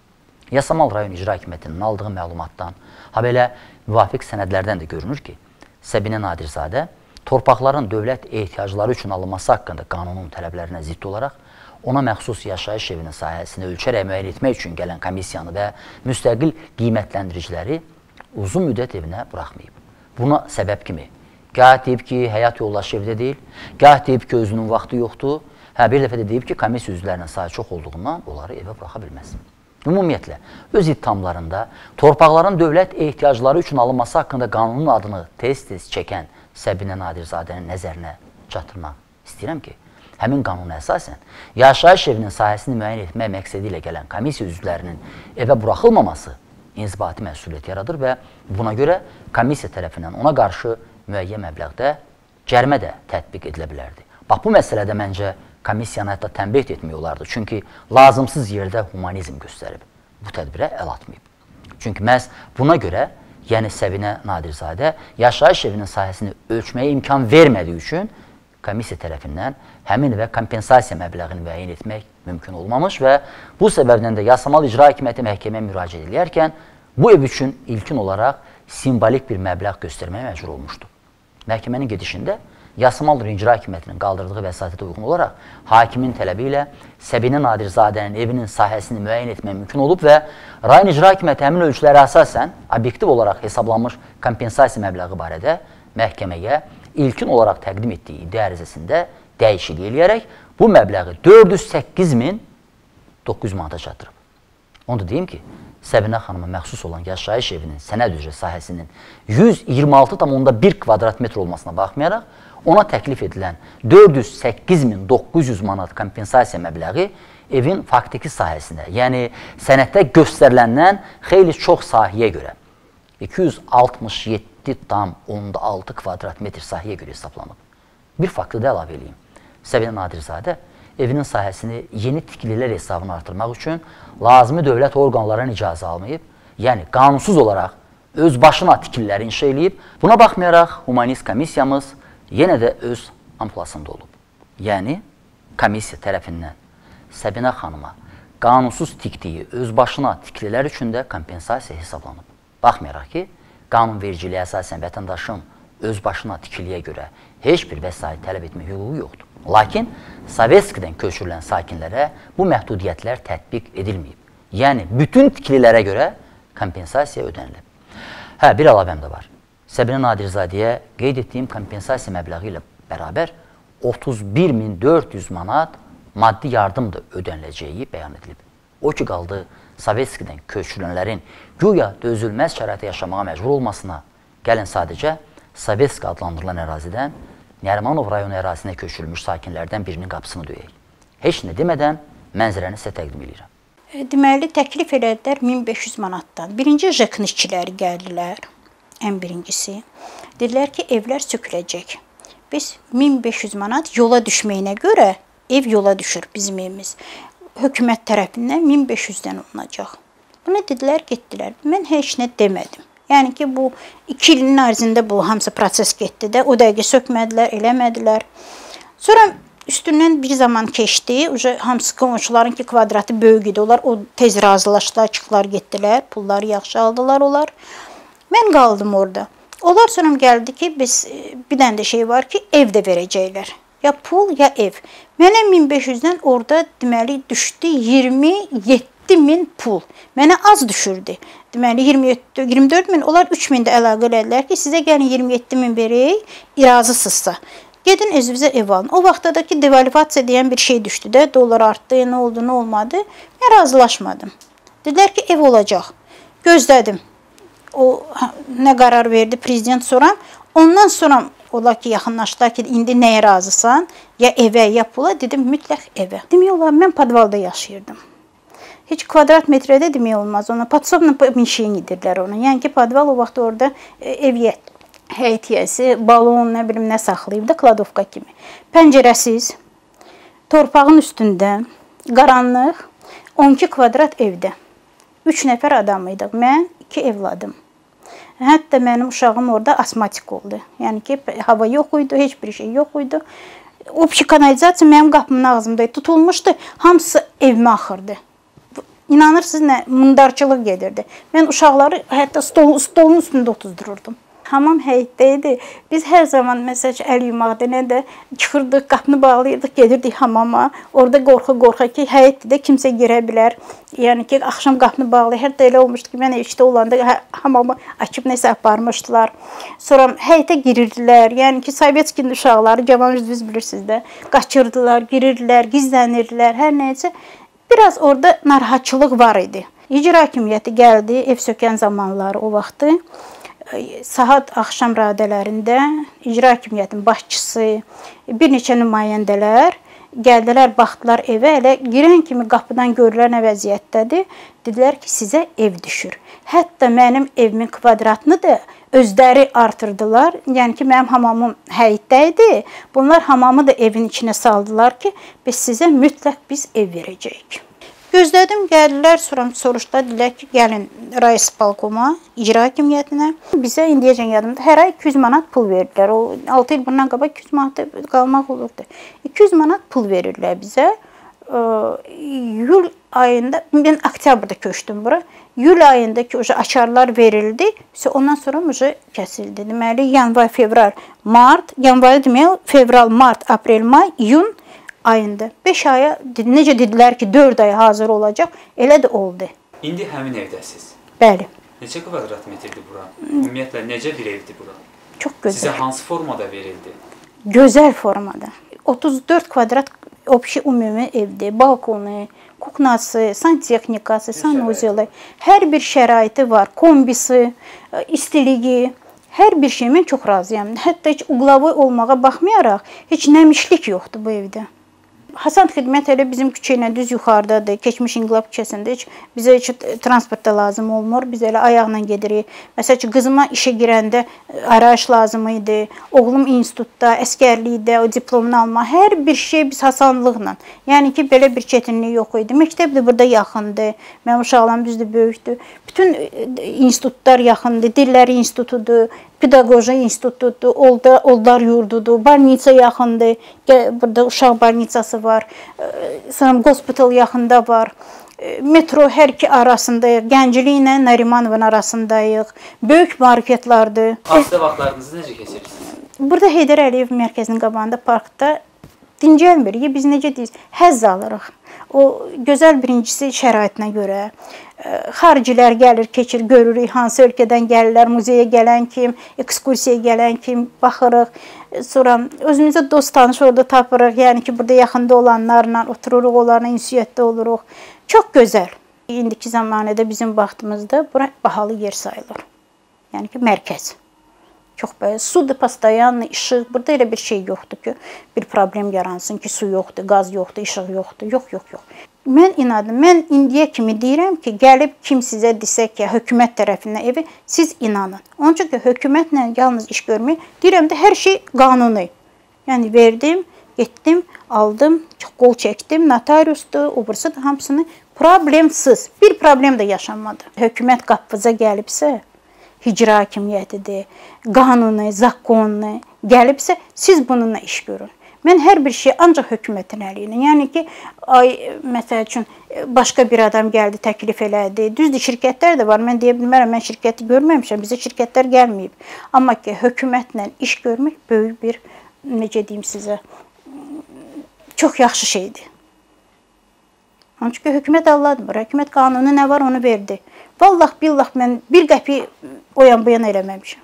Yasamal rayon icra hakimiyyətinin aldığı məlumatdan, ha belə müvafiq sənədlərdən də görünür ki, Səbinə Nadirzadə torpaqların dövlət ehtiyacları üçün alınması haqqında qanunun tələblərinə zidd olaraq ona məxsus yaşayış evinin sahəsini ölçərək müəyyən etmək üçün gələn komissiyanı və müstəqil qiymətləndiriciləri uzun müddət evinə buraxmayıb. Buna səbəb kimi gah deyib ki, həyat yoldaşı evdə deyil, gah deyib ki, özünün vaxtı yoxdur, hə bir dəfə də deyib ki, komissiya üzvlərinin sayı çox olduğundan onları evə buraxa bilməz. Ümumiyyətlə, öz ittihamlarında torpaqların dövlət ehtiyacları üçün alınması haqqında qanunun adını tez-tez çəkən Səbinə Nadirzadənin nəzərinə çatdırmaq istəyirəm ki, həmin qanuna əsasən yaşayış evinin sahəsini müəyyən etmək məqsədi ilə gələn komissiya üzvlərinin evə buraxılmaması inzibati məsuliyyət yaradır və buna görə komissiya tərəfindən ona qarşı müəyyən məbləğdə cərimə də tətbiq edilə bilərdi. Bax bu məsələdə məncə komissiyanı hətta tənbeh etmək olardı. Çünki lazımsız yerdə humanizm göstərib. Bu tədbirə əl atmayıb. Çünki məhz buna görə, yəni Səbinə Nadirzadə yaşayış evinin sahəsini ölçməyə imkan vermədiyi üçün komissiya tərəfindən həmin və kompensasiya məbləğini müəyyən etmək mümkün olmamış və bu səbəbdən də Yasamal İcra Hakimiyyəti məhkəməyə müraciət edərkən bu ev üçün ilkin olaraq simvolik bir məbləğ göstərməyə məcbur olmuşdu. Məhkəmənin gedişində Yasamal İcra Hakimiyyətinin qaldırdığı vəsatətə uyğun olaraq hakimin tələbi ilə Səbinə Nadirzadənin evinin sahəsini müəyyən etmək mümkün olub və rayon icra hakimiyyəti həmin ölçülərə əsasən obyektiv olaraq hesablanmış kompensasiya məbləği barədə məhkəməyə ilkin olaraq təqdim etdiyi iddia ərizəsində dəyişiklik eləyərək bu məbləği 408 min 900 manata çatdırıb. Onu da deyim ki, Səbinə xanıma məxsus olan yaşayış evinin sənəd üzrə sahəsinin 126,1 kvadrat metr olmasına baxmayaraq, ona təklif edilən 408.900 manat kompensasiya məbləği evin faktiki sahəsinə, yəni sənəddə göstəriləndən xeyli çox sahəyə görə 267,6 kvadrat metr sahəyə görə hesablanıb. Bir faktı da əlavə edeyim. Səbinə Nadirzadə evinin sahəsini yeni tikililər hesabına artırmaq üçün lazımi dövlət orqanlarının icazə almayıb, yəni qanunsuz olaraq öz başına tikililəri inşa eləyib. Buna baxmayaraq humanist komissiyamız yenə də öz amplasında olub. Yəni komissiya tərəfindən Səbinə xanıma qanunsuz tikdiyi öz başına tikililər üçün də kompensasiya hesablanıb. Baxmayaraq ki, qanunvericiliyə əsasən vətəndaşın öz başına tikiliyə görə heç bir vəsait tələb etmək hüququ yoxdur. Lakin Sovetskidən köçürülən sakinlərə bu məhdudiyyətlər tətbiq edilməyib. Yəni, bütün tikililərə görə kompensasiya ödənilib. Hə, bir əlavəm də var. Səbinə Nadirzadəyə qeyd etdiyim kompensasiya məbləği ilə bərabər 31400 manat maddi yardım da ödəniləcəyi bəyan edilib. O ki, qaldı Sovetskidən köçürülənlərin güya dözülməz şəraitə yaşamağa məcbur olmasına gəlin sadəcə Sovetski adlandırılan ərazidən Nərimanov rayonu ərazisinə köçürülmüş sakinlərdən birinin qapısını döyək. Heç nə demədən mənzərəni sizə təqdim edirəm. Deməli, təklif elədilər 1500 manatdan. Birinci ЖЭK-nin işçiləri gəldilər, ən birincisi. Dedilər ki, evlər söküləcək. Biz 1500 manat yola düşməyinə görə ev yola düşür bizim evimiz. Hökumət tərəfindən 1500-dən olunacaq. Bunu dedilər, getdilər. Mən heç nə demədim. Yəni ki, bu 2 ilin ərzində bu hamısı proses getdi də. O dəqiqə sökmədilər, eləmədilər. Sonra üstündən bir zaman keçdi. Uje hamısı qonşuların ki, kvadratı böyük idi. Onlar o tez razılaşdılar, çıxdılar, getdilər. Pulları yaxşı aldılar onlar. Mən qaldım orada. Onlar sonra gəldi ki, biz bir dənə də şey var ki, ev də verəcəklər. Ya pul, ya ev. Mənə 1500-dən orada deməli düşdü 27 min pul. Mənə az düşürdü. Deməli 27 24 min, onlar 3 min də əlavə elədilər ki, sizə gəlin 27 min verək, irazısızsa. Gedin özünüzə ev alın. O vaxtdakı devalvasiya deyən bir şey düşdü də, dollar artdı, nə oldu, nə olmadı. Mən razılaşmadım. Dedilər ki, ev olacaq. Gözlədim. O nə qərar verdi prezident sonra. Ondan sonra Ola ki, yaxınlaşdılar ki, indi nəyə razısan? Ya evə, ya pula? Dedim, mütləq evə. Demək olar, mən podvalda yaşayırdım. Heç kvadrat metrədə demək olmaz ona. Patsobna menşeyini dedilər ona. Yəni ki, podval o vaxt orada e, eviyyət həyətiyəsi, balon, nə bilim nə saxlayıbdı, kladovka kimi. Pəncərəsiz, torpağın üstündə, qaranlıq, 12 kvadrat evdə. 3 nəfər adam idik. Mən, 2 evladım. Hətta mənim uşağım orada asmatik oldu. Yəni ki, hava yox idi, heç bir şey yox idi. Obşi kanalizasiya mənim qapımın ağzımda tutulmuşdu. Hamısı evimə axırdı. İnanırsınız nə mundarçılıq gedirdi. Mən uşaqları hətta stol, stolun üstündə otuzdururdum. Hamam həyətdə idi. Biz hər zaman məsələn əl yumaqda nə də çıxırdıq, qapını bağlayırdıq, gedirdik hamama. Orada qorxa-qorxa ki, həyətdə kimsə girə bilər. Yəni ki, axşam qapını bağlayır. Hətta elə olmuşdu ki, mən işdə olanda hə, hamamı açıb nəsə aparmışdılar. Sonra həyətə girirdilər. Yəni ki, Sovetkin uşaqları, cavan üzvüz bilirsiniz də, qaçırdılar, girirdilər, gizlənirdilər, hər nəysə Biraz orada narahatçılıq var idi. İcra hakimiyyəti gəldi, ev sökən zamanları o vaxtı saat axşam radələrində icra hakimiyyətinin başçısı, bir neçə nümayəndələr gəldilər, baxdılar evə, elə girən kimi qapıdan görülən vəziyyətdədir. Dedilər ki, sizə ev düşür. Hətta mənim evimin kvadratını da özləri artırdılar. Yəni ki, mənim hamamım həyətdə idi. Bunlar hamamı da evin içinə saldılar ki, biz sizə mütləq biz ev verəcəyik. Gözlədim, gəldilər, soruşdular, dedilər ki, gəlin rayis balkoma, icra hakimiyyətinə. Bizə indiyəcən yadımda hər ay 200 manat pul verdilər. O 6 il bundan qabaq 200 manat qalmaq olurdu. 200 manat pul verirlər bizə. yul ayında mən oktyabrda köçdüm bura. Yul ayında ki, uje açarlar verildi. Ondan sonra uje kəsildi. Deməli, yanvar, fevral, mart, yanvar demək, fevral, mart, aprel, may, iyun ayında 5 aya necə dedilər ki, 4 ay hazır olacaq, elə də oldu. İndi həmin evdəsiz. Bəli. Neçə kvadrat metrdir bura? Ümumiyyətlə necə bir evdir bura? Çox gözəl. Sizə hansı formada verildi? Gözəl formada. 34 kvadrat общий ümumi evdir. Balkonu, kuknası, santexnikası, sanuzeli, hər bir şəraiti var. Kombisi, istiliyi, hər bir şey mən çox razıyam. Hətta heç uqlavoy olmağa baxmayaraq heç nəmişlik yoxdur bu evdə. Hasan xidmət elə bizim küçə ilə düz yuxarıdadır. Keçmiş İnqilab küçəsində heç bizə heç transport da lazım olmur. Biz elə ayaqla gedirik. Məsələn ki, qızıma işə girəndə araç lazım idi. Oğlum institutda, əskərlikdə o diplomunu alma, hər bir şey biz hasanlıqla. Yəni ki, belə bir çətinlik yox idi. Məktəb də burada yaxındır. Mənim uşaqlarım bizdə böyükdür. Bütün institutlar yaxındır. Dilləri institutudur, pedaqoji institutudur, olda oldar yurdudur, barnitsa yaxındır. Burada uşaq barnitsası var. Sonra hospital yaxında var. Metro hər iki arasındayıq. Gənclik ilə Narimanovun arasındayıq. Böyük marketlərdir. Asudə vaxtlarınızı necə keçirirsiniz? Burada Heydər Əliyev mərkəzinin qabağında parkda dincəlmirik. Biz necə deyirik? Həzz alırıq. O gözəl birincisi şəraitinə görə xaricilər gəlir, keçir, görürük hansı ölkədən gəlirlər, muzeyə gələn kim, ekskursiyaya gələn kim baxırıq. Sonra özümüzə dost tanış orada tapırıq. Yəni ki, burada yaxında olanlarla otururuq, onlarla ünsiyyətdə oluruq. Çox gözəl. İndiki zamanədə bizim vaxtımızda bura bahalı yer sayılır. Yəni ki, mərkəz. Çox bəy. Sudur, postoyanlı, işıq. Burada elə bir şey yoxdur ki, bir problem yaransın ki, su yoxdur, qaz yoxdur, işıq yoxdur. Yox, yox, yox. Mən inadım, mən indiyə kimi deyirəm ki, gəlib kim sizə desə ki, hökumət tərəfindən evi, siz inanın. Onun üçün ki, hökumətlə yalnız iş görmək, deyirəm də hər şey qanuni. Yəni verdim, getdim, aldım, qol çəkdim, notariusdur, obursa da hamısını problemsiz, bir problem də yaşanmadı. Hökumət qapınıza gəlibsə, icra hakimiyyətidir, qanuni, zakonlu gəlibsə, siz bununla iş görün. Mən hər bir şey ancaq hökumətin əli ilə. Yəni ki, ay məsəl üçün başqa bir adam gəldi, təklif elədi. Düzdür, şirkətlər də var. Mən deyə bilmərəm, mən şirkəti görməmişəm. Bizə şirkətlər gəlməyib. Amma ki, hökumətlə iş görmək böyük bir necə deyim sizə, çox yaxşı şeydir. Onun üçün ki, hökumət Allahdır. Hökumət qanunu nə var, onu verdi. Vallah billah mən bir qəpi o yan bu yan eləməmişəm.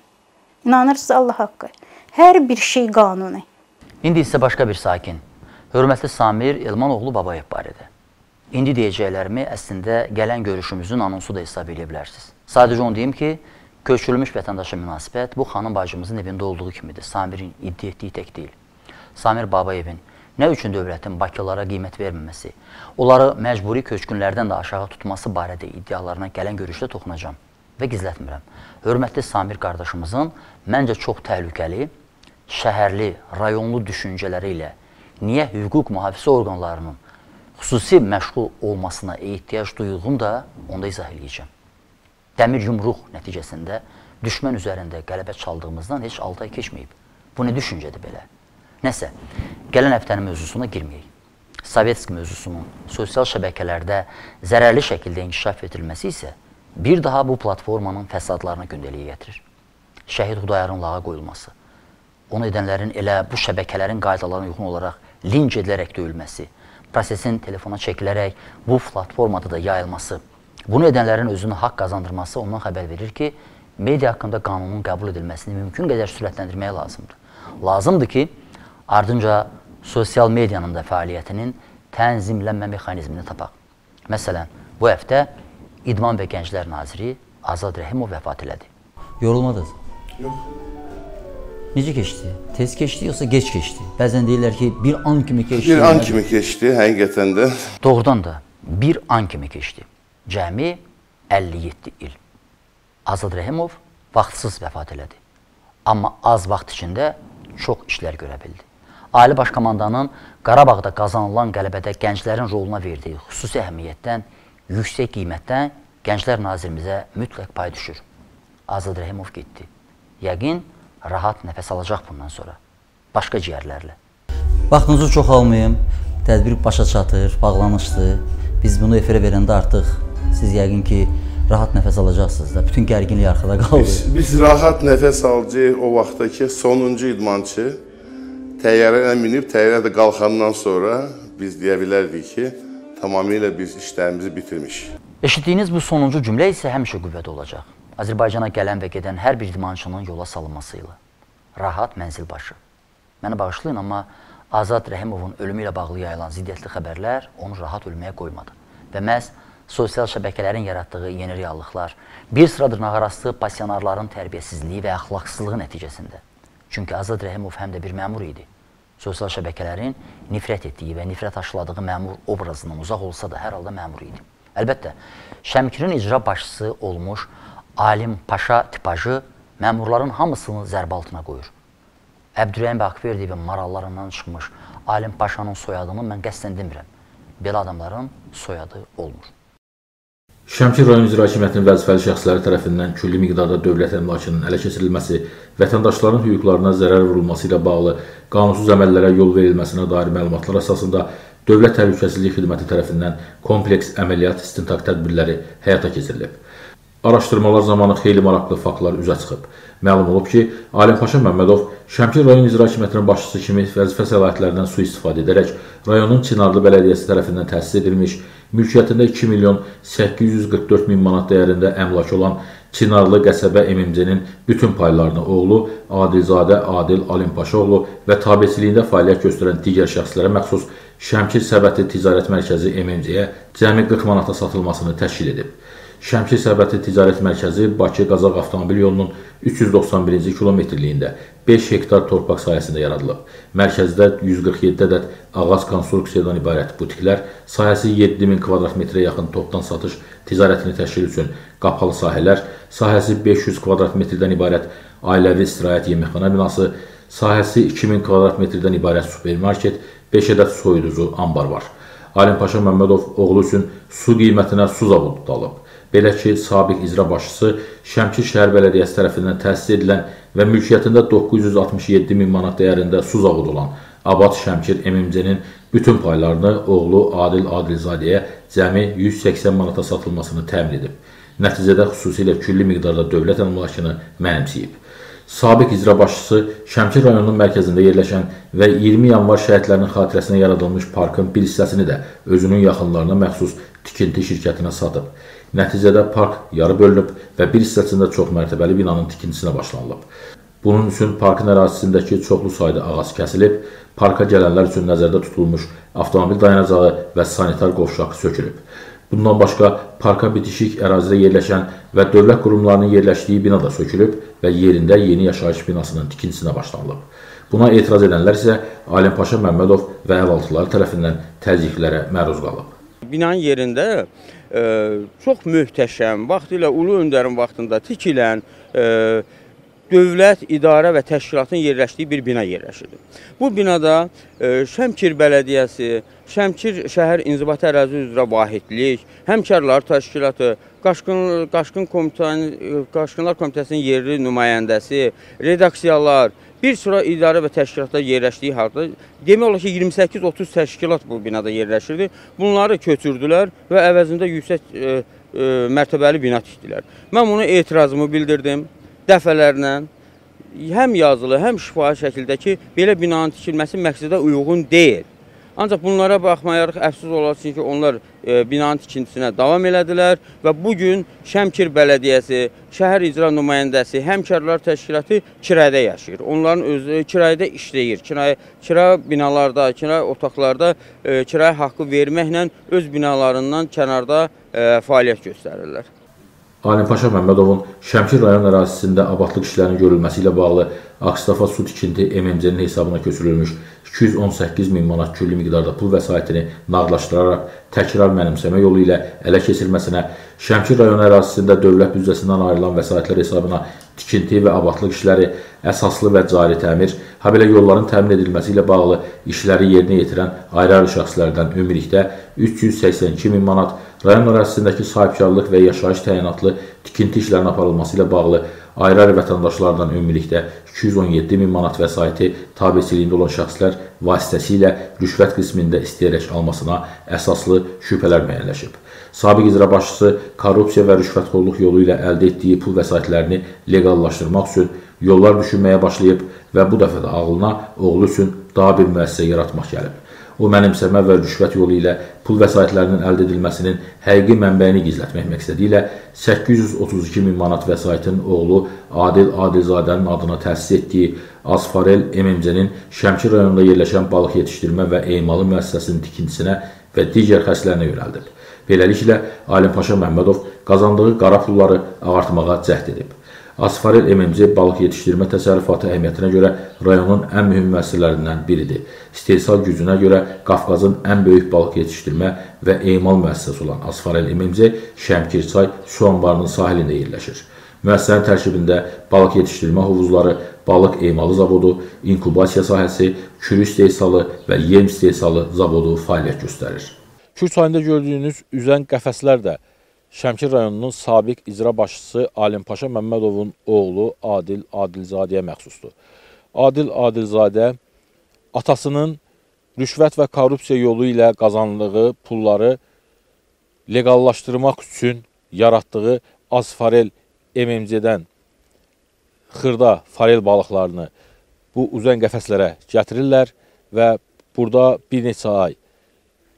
İnanırsınız Allah haqqı. Hər bir şey qanuni. İndi isə başqa bir sakin. Hörmətli Samir Elmanoğlu Babayev barədə. İndi deyəcəklərimi əslində gələn görüşümüzün anonsu da hesab edə bilərsiniz. Sadəcə onu deyim ki, köçürülmüş vətəndaşa münasibət bu xanım bacımızın evində olduğu kimidir. Samirin iddia etdiyi tək deyil. Samir Babayevin nə üçün dövlətin Bakılara qiymət verməməsi, onları məcburi köçkünlərdən də aşağı tutması barədə iddialarına gələn görüşdə toxunacam və gizlətmirəm. Hörmətli Samir qardaşımızın məncə çox təhlükəli, şəhərli, rayonlu düşüncələri ilə niyə hüquq mühafizə orqanlarının xüsusi məşğul olmasına ehtiyac duyduğum da onda izah eləyəcəm. Dəmir yumruq nəticəsində düşmən üzərində qələbə çaldığımızdan heç 6 ay keçməyib. Bu nə düşüncədir belə? Nəsə, gələn həftənin mövzusuna girməyək. Sovetski mövzusunun sosial şəbəkələrdə zərərli şəkildə inkişaf edilməsi isə bir daha bu platformanın fəsadlarını gündəliyə gətirir. Şəhid Xudayarın lağa qoyulması, onu edənlərin elə bu şəbəkələrin qaydalarına uyğun olaraq linç edilərək döyülməsi, prosesin telefona çəkilərək bu platformada da yayılması, bunu edənlərin özünü haqq qazandırması ondan xəbər verir ki, media haqqında qanunun qəbul edilməsini mümkün qədər sürətləndirmək lazımdır. Lazımdır ki, ardınca sosial medianın da fəaliyyətinin tənzimlənmə mexanizmini tapaq. Məsələn, bu həftə İdman və Gənclər Naziri Azad Rəhimov vəfat elədi. Yorulmadınız? Yox. Necə keçdi? Tez keçdi yoxsa geç keçdi? Bəzən deyirlər ki, bir an kimi keçdi. Bir an kimi keçdi, həqiqətən də. Doğrudan da bir an kimi keçdi. Cəmi 57 il. Azad Rəhimov vaxtsız vəfat elədi. Amma az vaxt içində çox işlər görə bildi. Ali Baş Komandanın Qarabağda qazanılan qələbədə gənclərin roluna verdiyi xüsusi əhəmiyyətdən, yüksək qiymətdən Gənclər Nazirimizə mütləq pay düşür. Azad Rəhimov getdi. Yəqin rahat nəfəs alacaq bundan sonra. Başqa ciyərlərlə. Vaxtınızı çox almayım. tədbir başa çatır, bağlanışdır. Biz bunu efirə verəndə artıq siz yəqin ki, rahat nəfəs alacaqsınız da. Bütün gərginlik arxada qaldı. Biz, biz rahat nəfəs alacağıq o vaxtda ki, sonuncu idmançı təyyarəyə minib, təyyarə də qalxandan sonra biz deyə bilərdik ki, tamamilə biz işlərimizi bitirmişik. Eşitdiyiniz bu sonuncu cümlə isə həmişə qüvvədə olacaq. Azərbaycana gələn və gedən hər bir idmançının yola salınması ilə. Rahat mənzil başı. Məni bağışlayın, amma Azad Rəhimovun ölümü ilə bağlı yayılan ziddiyyətli xəbərlər onu rahat ölməyə qoymadı. Və məhz sosial şəbəkələrin yaratdığı yeni reallıqlar, bir sıra dırnaqarası passionarların tərbiyəsizliyi və əxlaqsızlığı nəticəsində. Çünki Azad Rəhimov həm də bir məmur idi. Sosial şəbəkələrin nifrət etdiyi və nifrət aşıladığı məmur obrazından uzaq olsa da hər halda məmur idi. Əlbəttə, Şəmkirin icra başçısı olmuş Alim Paşa tipajı məmurların hamısını zərbə altına qoyur. Əbdürrəhim Akberdiyevin marallarından çıxmış Alim Paşanın soyadını mən qəsdən demirəm. Belə adamların soyadı olmur. Şəmkir rayon icra hakimiyyətinin vəzifəli şəxsləri tərəfindən külli miqdarda dövlət əmlakının ələ keçirilməsi, vətəndaşların hüquqlarına zərər vurulması ilə bağlı qanunsuz əməllərə yol verilməsinə dair məlumatlar əsasında Dövlət Təhlükəsizlik Xidməti tərəfindən kompleks əməliyyat istintaq tədbirləri həyata keçirilib. Araşdırmalar zamanı xeyli maraqlı faktlar üzə çıxıb. Məlum olub ki, Alim Paşa Məmmədov Şəmkir rayon icra hakimiyyətinin başçısı kimi vəzifə səlahiyyətlərindən sui-istifadə edərək rayonun Çinarlı bələdiyyəsi tərəfindən təsis edilmiş, mülkiyyətində 2 milyon 844 min manat dəyərində əmlak olan Çinarlı qəsəbə MMC-nin bütün paylarını oğlu Adilzadə Adil Alim Paşaoğlu və tabeçiliyində fəaliyyət göstərən digər şəxslərə məxsus Şəmkir Səbəti Ticarət Mərkəzi MMC-yə cəmi 40 manata satılmasını təşkil edib. Şəmkir Səbəti Ticarət Mərkəzi Bakı-Qazaq avtomobil yolunun 391-ci kilometrliyində 5 hektar torpaq sahəsində yaradılıb. Mərkəzdə 147 ədəd ağac konstruksiyadan ibarət butiklər, sahəsi 7000 kvadrat metrə yaxın topdan satış ticarətini təşkil üçün qapalı sahələr, sahəsi 500 kvadrat metrdən ibarət ailəvi istirahət yeməkxana binası, sahəsi 2000 kvadrat metrdən ibarət supermarket, 5 ədəd soyuducu ambar var. Alim Paşa Məmmədov oğlu üçün su qiymətinə su zavodu alıb. Belə ki, sabiq icra başçısı Şəmkir şəhər bələdiyyəsi tərəfindən təsis edilən və mülkiyyətində 967 min manat dəyərində su zavodu olan Abad Şəmkir MMC-nin bütün paylarını oğlu Adil Adilzadəyə cəmi 180 manata satılmasını təmin edib. Nəticədə xüsusilə külli miqdarda dövlət əmlakını mənimsəyib. Sabiq icra başçısı Şəmkir rayonunun mərkəzində yerləşən və 20 yanvar şəhidlərinin xatirəsinə yaradılmış parkın bir hissəsini də özünün yaxınlarına məxsus tikinti şirkətinə satıb. Nəticədə park yarı bölünüb və bir hissəsində çox mərtəbəli binanın tikintisinə başlanılıb. Bunun üçün parkın ərazisindəki çoxlu sayda ağac kəsilib, parka gələnlər üçün nəzərdə tutulmuş avtomobil dayanacağı və sanitar qovşaq sökülüb. Bundan başqa parka bitişik ərazidə yerləşən və dövlət qurumlarının yerləşdiyi bina da sökülüb və yerində yeni yaşayış binasının tikintisinə başlanılıb. Buna etiraz edənlər isə Alim Paşa Məmmədov və əlaltıları tərəfindən təzyiqlərə məruz qalıb. Binanın yerində çox möhtəşəm, vaxtilə Ulu Öndərin vaxtında tikilən dövlət, idarə və təşkilatın yerləşdiyi bir bina yerləşirdi. Bu binada Şəmkir Bələdiyyəsi, Şəmkir Şəhər İnzibati Ərazi üzrə Vahidlik, Həmkarlar Təşkilatı, Qaşqın, Qaşqın Komitənin, Qaşqınlar Komitəsinin yerli nümayəndəsi, redaksiyalar, bir sıra idarə və təşkilatlar yerləşdiyi halda demək olar ki 28-30 təşkilat bu binada yerləşirdi. Bunları köçürdülər və əvəzində yüksək e, e, mərtəbəli bina tikdilər. Mən bunu etirazımı bildirdim dəfələrlə. Həm yazılı, həm şifahi şəkildə ki, belə binanın tikilməsi məqsədə uyğun deyil. Ancaq bunlara baxmayaraq əfsus olasın ki, onlar e, binanın tikintisinə davam elədilər və bu gün Şəmkir Bələdiyyəsi, şəhər icra nümayəndəsi, həmkarlar təşkilatı kirayədə yaşayır. Onların özü kirayədə işləyir. Kirayə kira binalarda, kira otaqlarda e, kirayə haqqı verməklə öz binalarından kənarda e, fəaliyyət göstərirlər. Alim Paşa Məmmədovun Şəmkir rayon ərazisində abadlıq işlərinin görülməsi ilə bağlı Akstafa su tikinti MMC-nin hesabına köçürülmüş 218 min manat külli miqdarda pul vəsaitini nağdlaşdıraraq təkrar mənimsəmə yolu ilə ələ keçirilməsinə, Şəmkir rayon ərazisində dövlət büdcəsindən ayrılan vəsaitlər hesabına tikinti və abadlıq işləri, əsaslı və cari təmir, habelə yolların təmin edilməsi ilə bağlı işləri yerinə yetirən ayrı-ayrı şəxslərdən ümumilikdə 382 min manat, rayon ərazisindəki sahibkarlıq və yaşayış təyinatlı tikinti işlərinin aparılması ilə bağlı ayrı-ayrı vətəndaşlardan ümumilikdə 217 min manat vəsaiti tabeçiliyində olan şəxslər vasitəsilə rüşvət qismində istəyərək almasına əsaslı şübhələr müəyyənləşib. Sabiq icra başçısı korrupsiya və rüşvətxorluq yolu ilə əldə etdiyi pul vəsaitlərini leqallaşdırmaq üçün yollar düşünməyə başlayıb və bu dəfə də ağlına oğlu üçün daha bir müəssisə yaratmaq gəlib. O mənimsəmə və rüşvət yolu ilə pul vəsaitlərinin əldə edilməsinin həqiqi mənbəyini gizlətmək məqsədi ilə 832 min manat vəsaitin oğlu Adil Adilzadənin adına təsis etdiyi Asfarel MMC-nin Şəmkir rayonunda yerləşən balıq yetişdirmə və emalı müəssisəsinin tikintisinə və digər xəstlərinə yönəldib. Beləliklə, Alim Paşa Məmmədov qazandığı qara pulları ağartmağa cəhd edib. Asfarel MMC balıq yetişdirmə təsərrüfatı əhəmiyyətinə görə rayonun ən mühüm müəssisələrindən biridir. İstehsal gücünə görə Qafqazın ən böyük balıq yetişdirmə və emal müəssisəsi olan Asfarel MMC Şəmkirçay su anbarının sahilində yerləşir. Müəssisənin tərkibində balıq yetişdirmə hovuzları, balıq emalı zavodu, inkubasiya sahəsi, kürü istehsalı və yem istehsalı zavodu fəaliyyət göstərir. Kür çayında gördüyünüz üzən qəfəslər də Şəmkir rayonunun sabiq icra başçısı Alim Paşa Məmmədovun oğlu Adil Adilzadəyə məxsusdur. Adil Adilzadə atasının rüşvət və korrupsiya yolu ilə qazandığı pulları leqallaşdırmaq üçün yaratdığı Azfarel MMC-dən xırda farel balıqlarını bu uzun qəfəslərə gətirirlər və burada bir neçə ay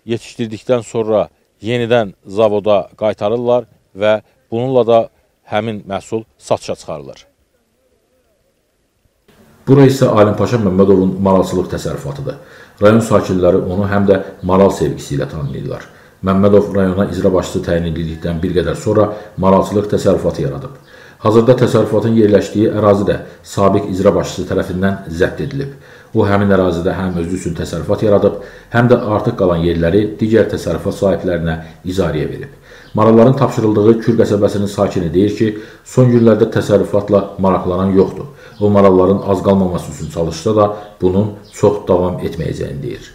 yetişdirdikdən sonra yenidən zavoda qaytarırlar və bununla da həmin məhsul satışa çıxarılır. Bura isə Alim Paşa Məmmədovun maralçılıq təsərrüfatıdır. Rayon sakinləri onu həm də maral sevgisi ilə tanıyırlar. Məmmədov rayona icra başçısı təyin edildikdən bir qədər sonra maralçılıq təsərrüfatı yaradıb. Hazırda təsərrüfatın yerləşdiyi ərazi də sabiq icra başçısı tərəfindən zəbt edilib. O həmin ərazidə həm özü üçün təsərrüfat yaradıb, həm də artıq qalan yerləri digər təsərrüfat sahiblərinə icarəyə verib. Maralların tapşırıldığı Kür qəsəbəsinin sakini deyir ki, son günlərdə təsərrüfatla maraqlanan yoxdur. O maralların az qalmaması üçün çalışsa da bunun çox davam etməyəcəyini deyir.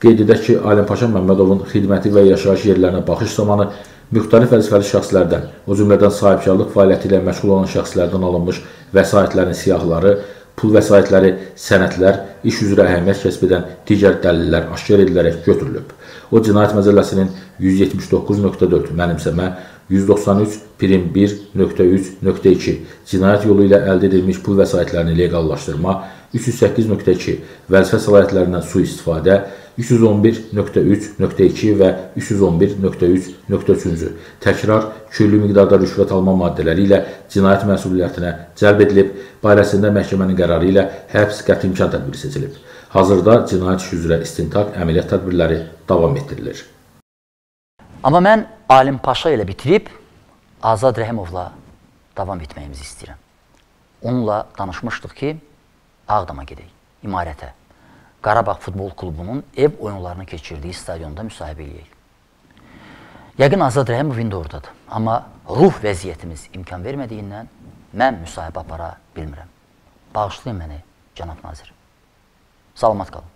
Qeyd edək ki, Alim Paşa Məmmədovun xidməti və yaşayış yerlərinə baxış zamanı müxtəlif vəzifəli şəxslərdən, o cümlədən sahibkarlıq fəaliyyəti ilə məşğul olan şəxslərdən alınmış vəsaitlərin siyahıları pul vəsaitləri, sənədlər, iş üzrə əhəmiyyət kəsb edən digər dəlillər aşkar edilərək götürülüb. O cinayət məcəlləsinin 179.4 mənimsəmə, 193 prim 1.3.2 cinayət yolu ilə əldə edilmiş pul vəsaitlərini leqallaşdırma, 308.2 vəzifə səlahiyyətlərindən sui-istifadə, 311.3.2 və 311.3.3-cü təkrar külli miqdarda rüşvət alma maddələri ilə cinayət məsuliyyətinə cəlb edilib, barəsində məhkəmənin qərarı ilə həbs qəti imkan tədbiri seçilib. Hazırda cinayət işi üzrə istintaq əməliyyat tədbirləri davam etdirilir. Amma mən Alim Paşa ilə bitirib Azad Rəhimovla davam etməyimizi istəyirəm. Onunla danışmışdıq ki, Ağdama gedək, imarətə. Qarabağ Futbol Klubunun ev oyunlarını keçirdiyi stadionda müsahibə eləyək. Yəqin Azad Rəhimov indi oradadır. Amma ruh vəziyyətimiz imkan vermədiyindən mən müsahibə apara bilmirəm. Bağışlayın məni, cənab nazir. Salamat qalın.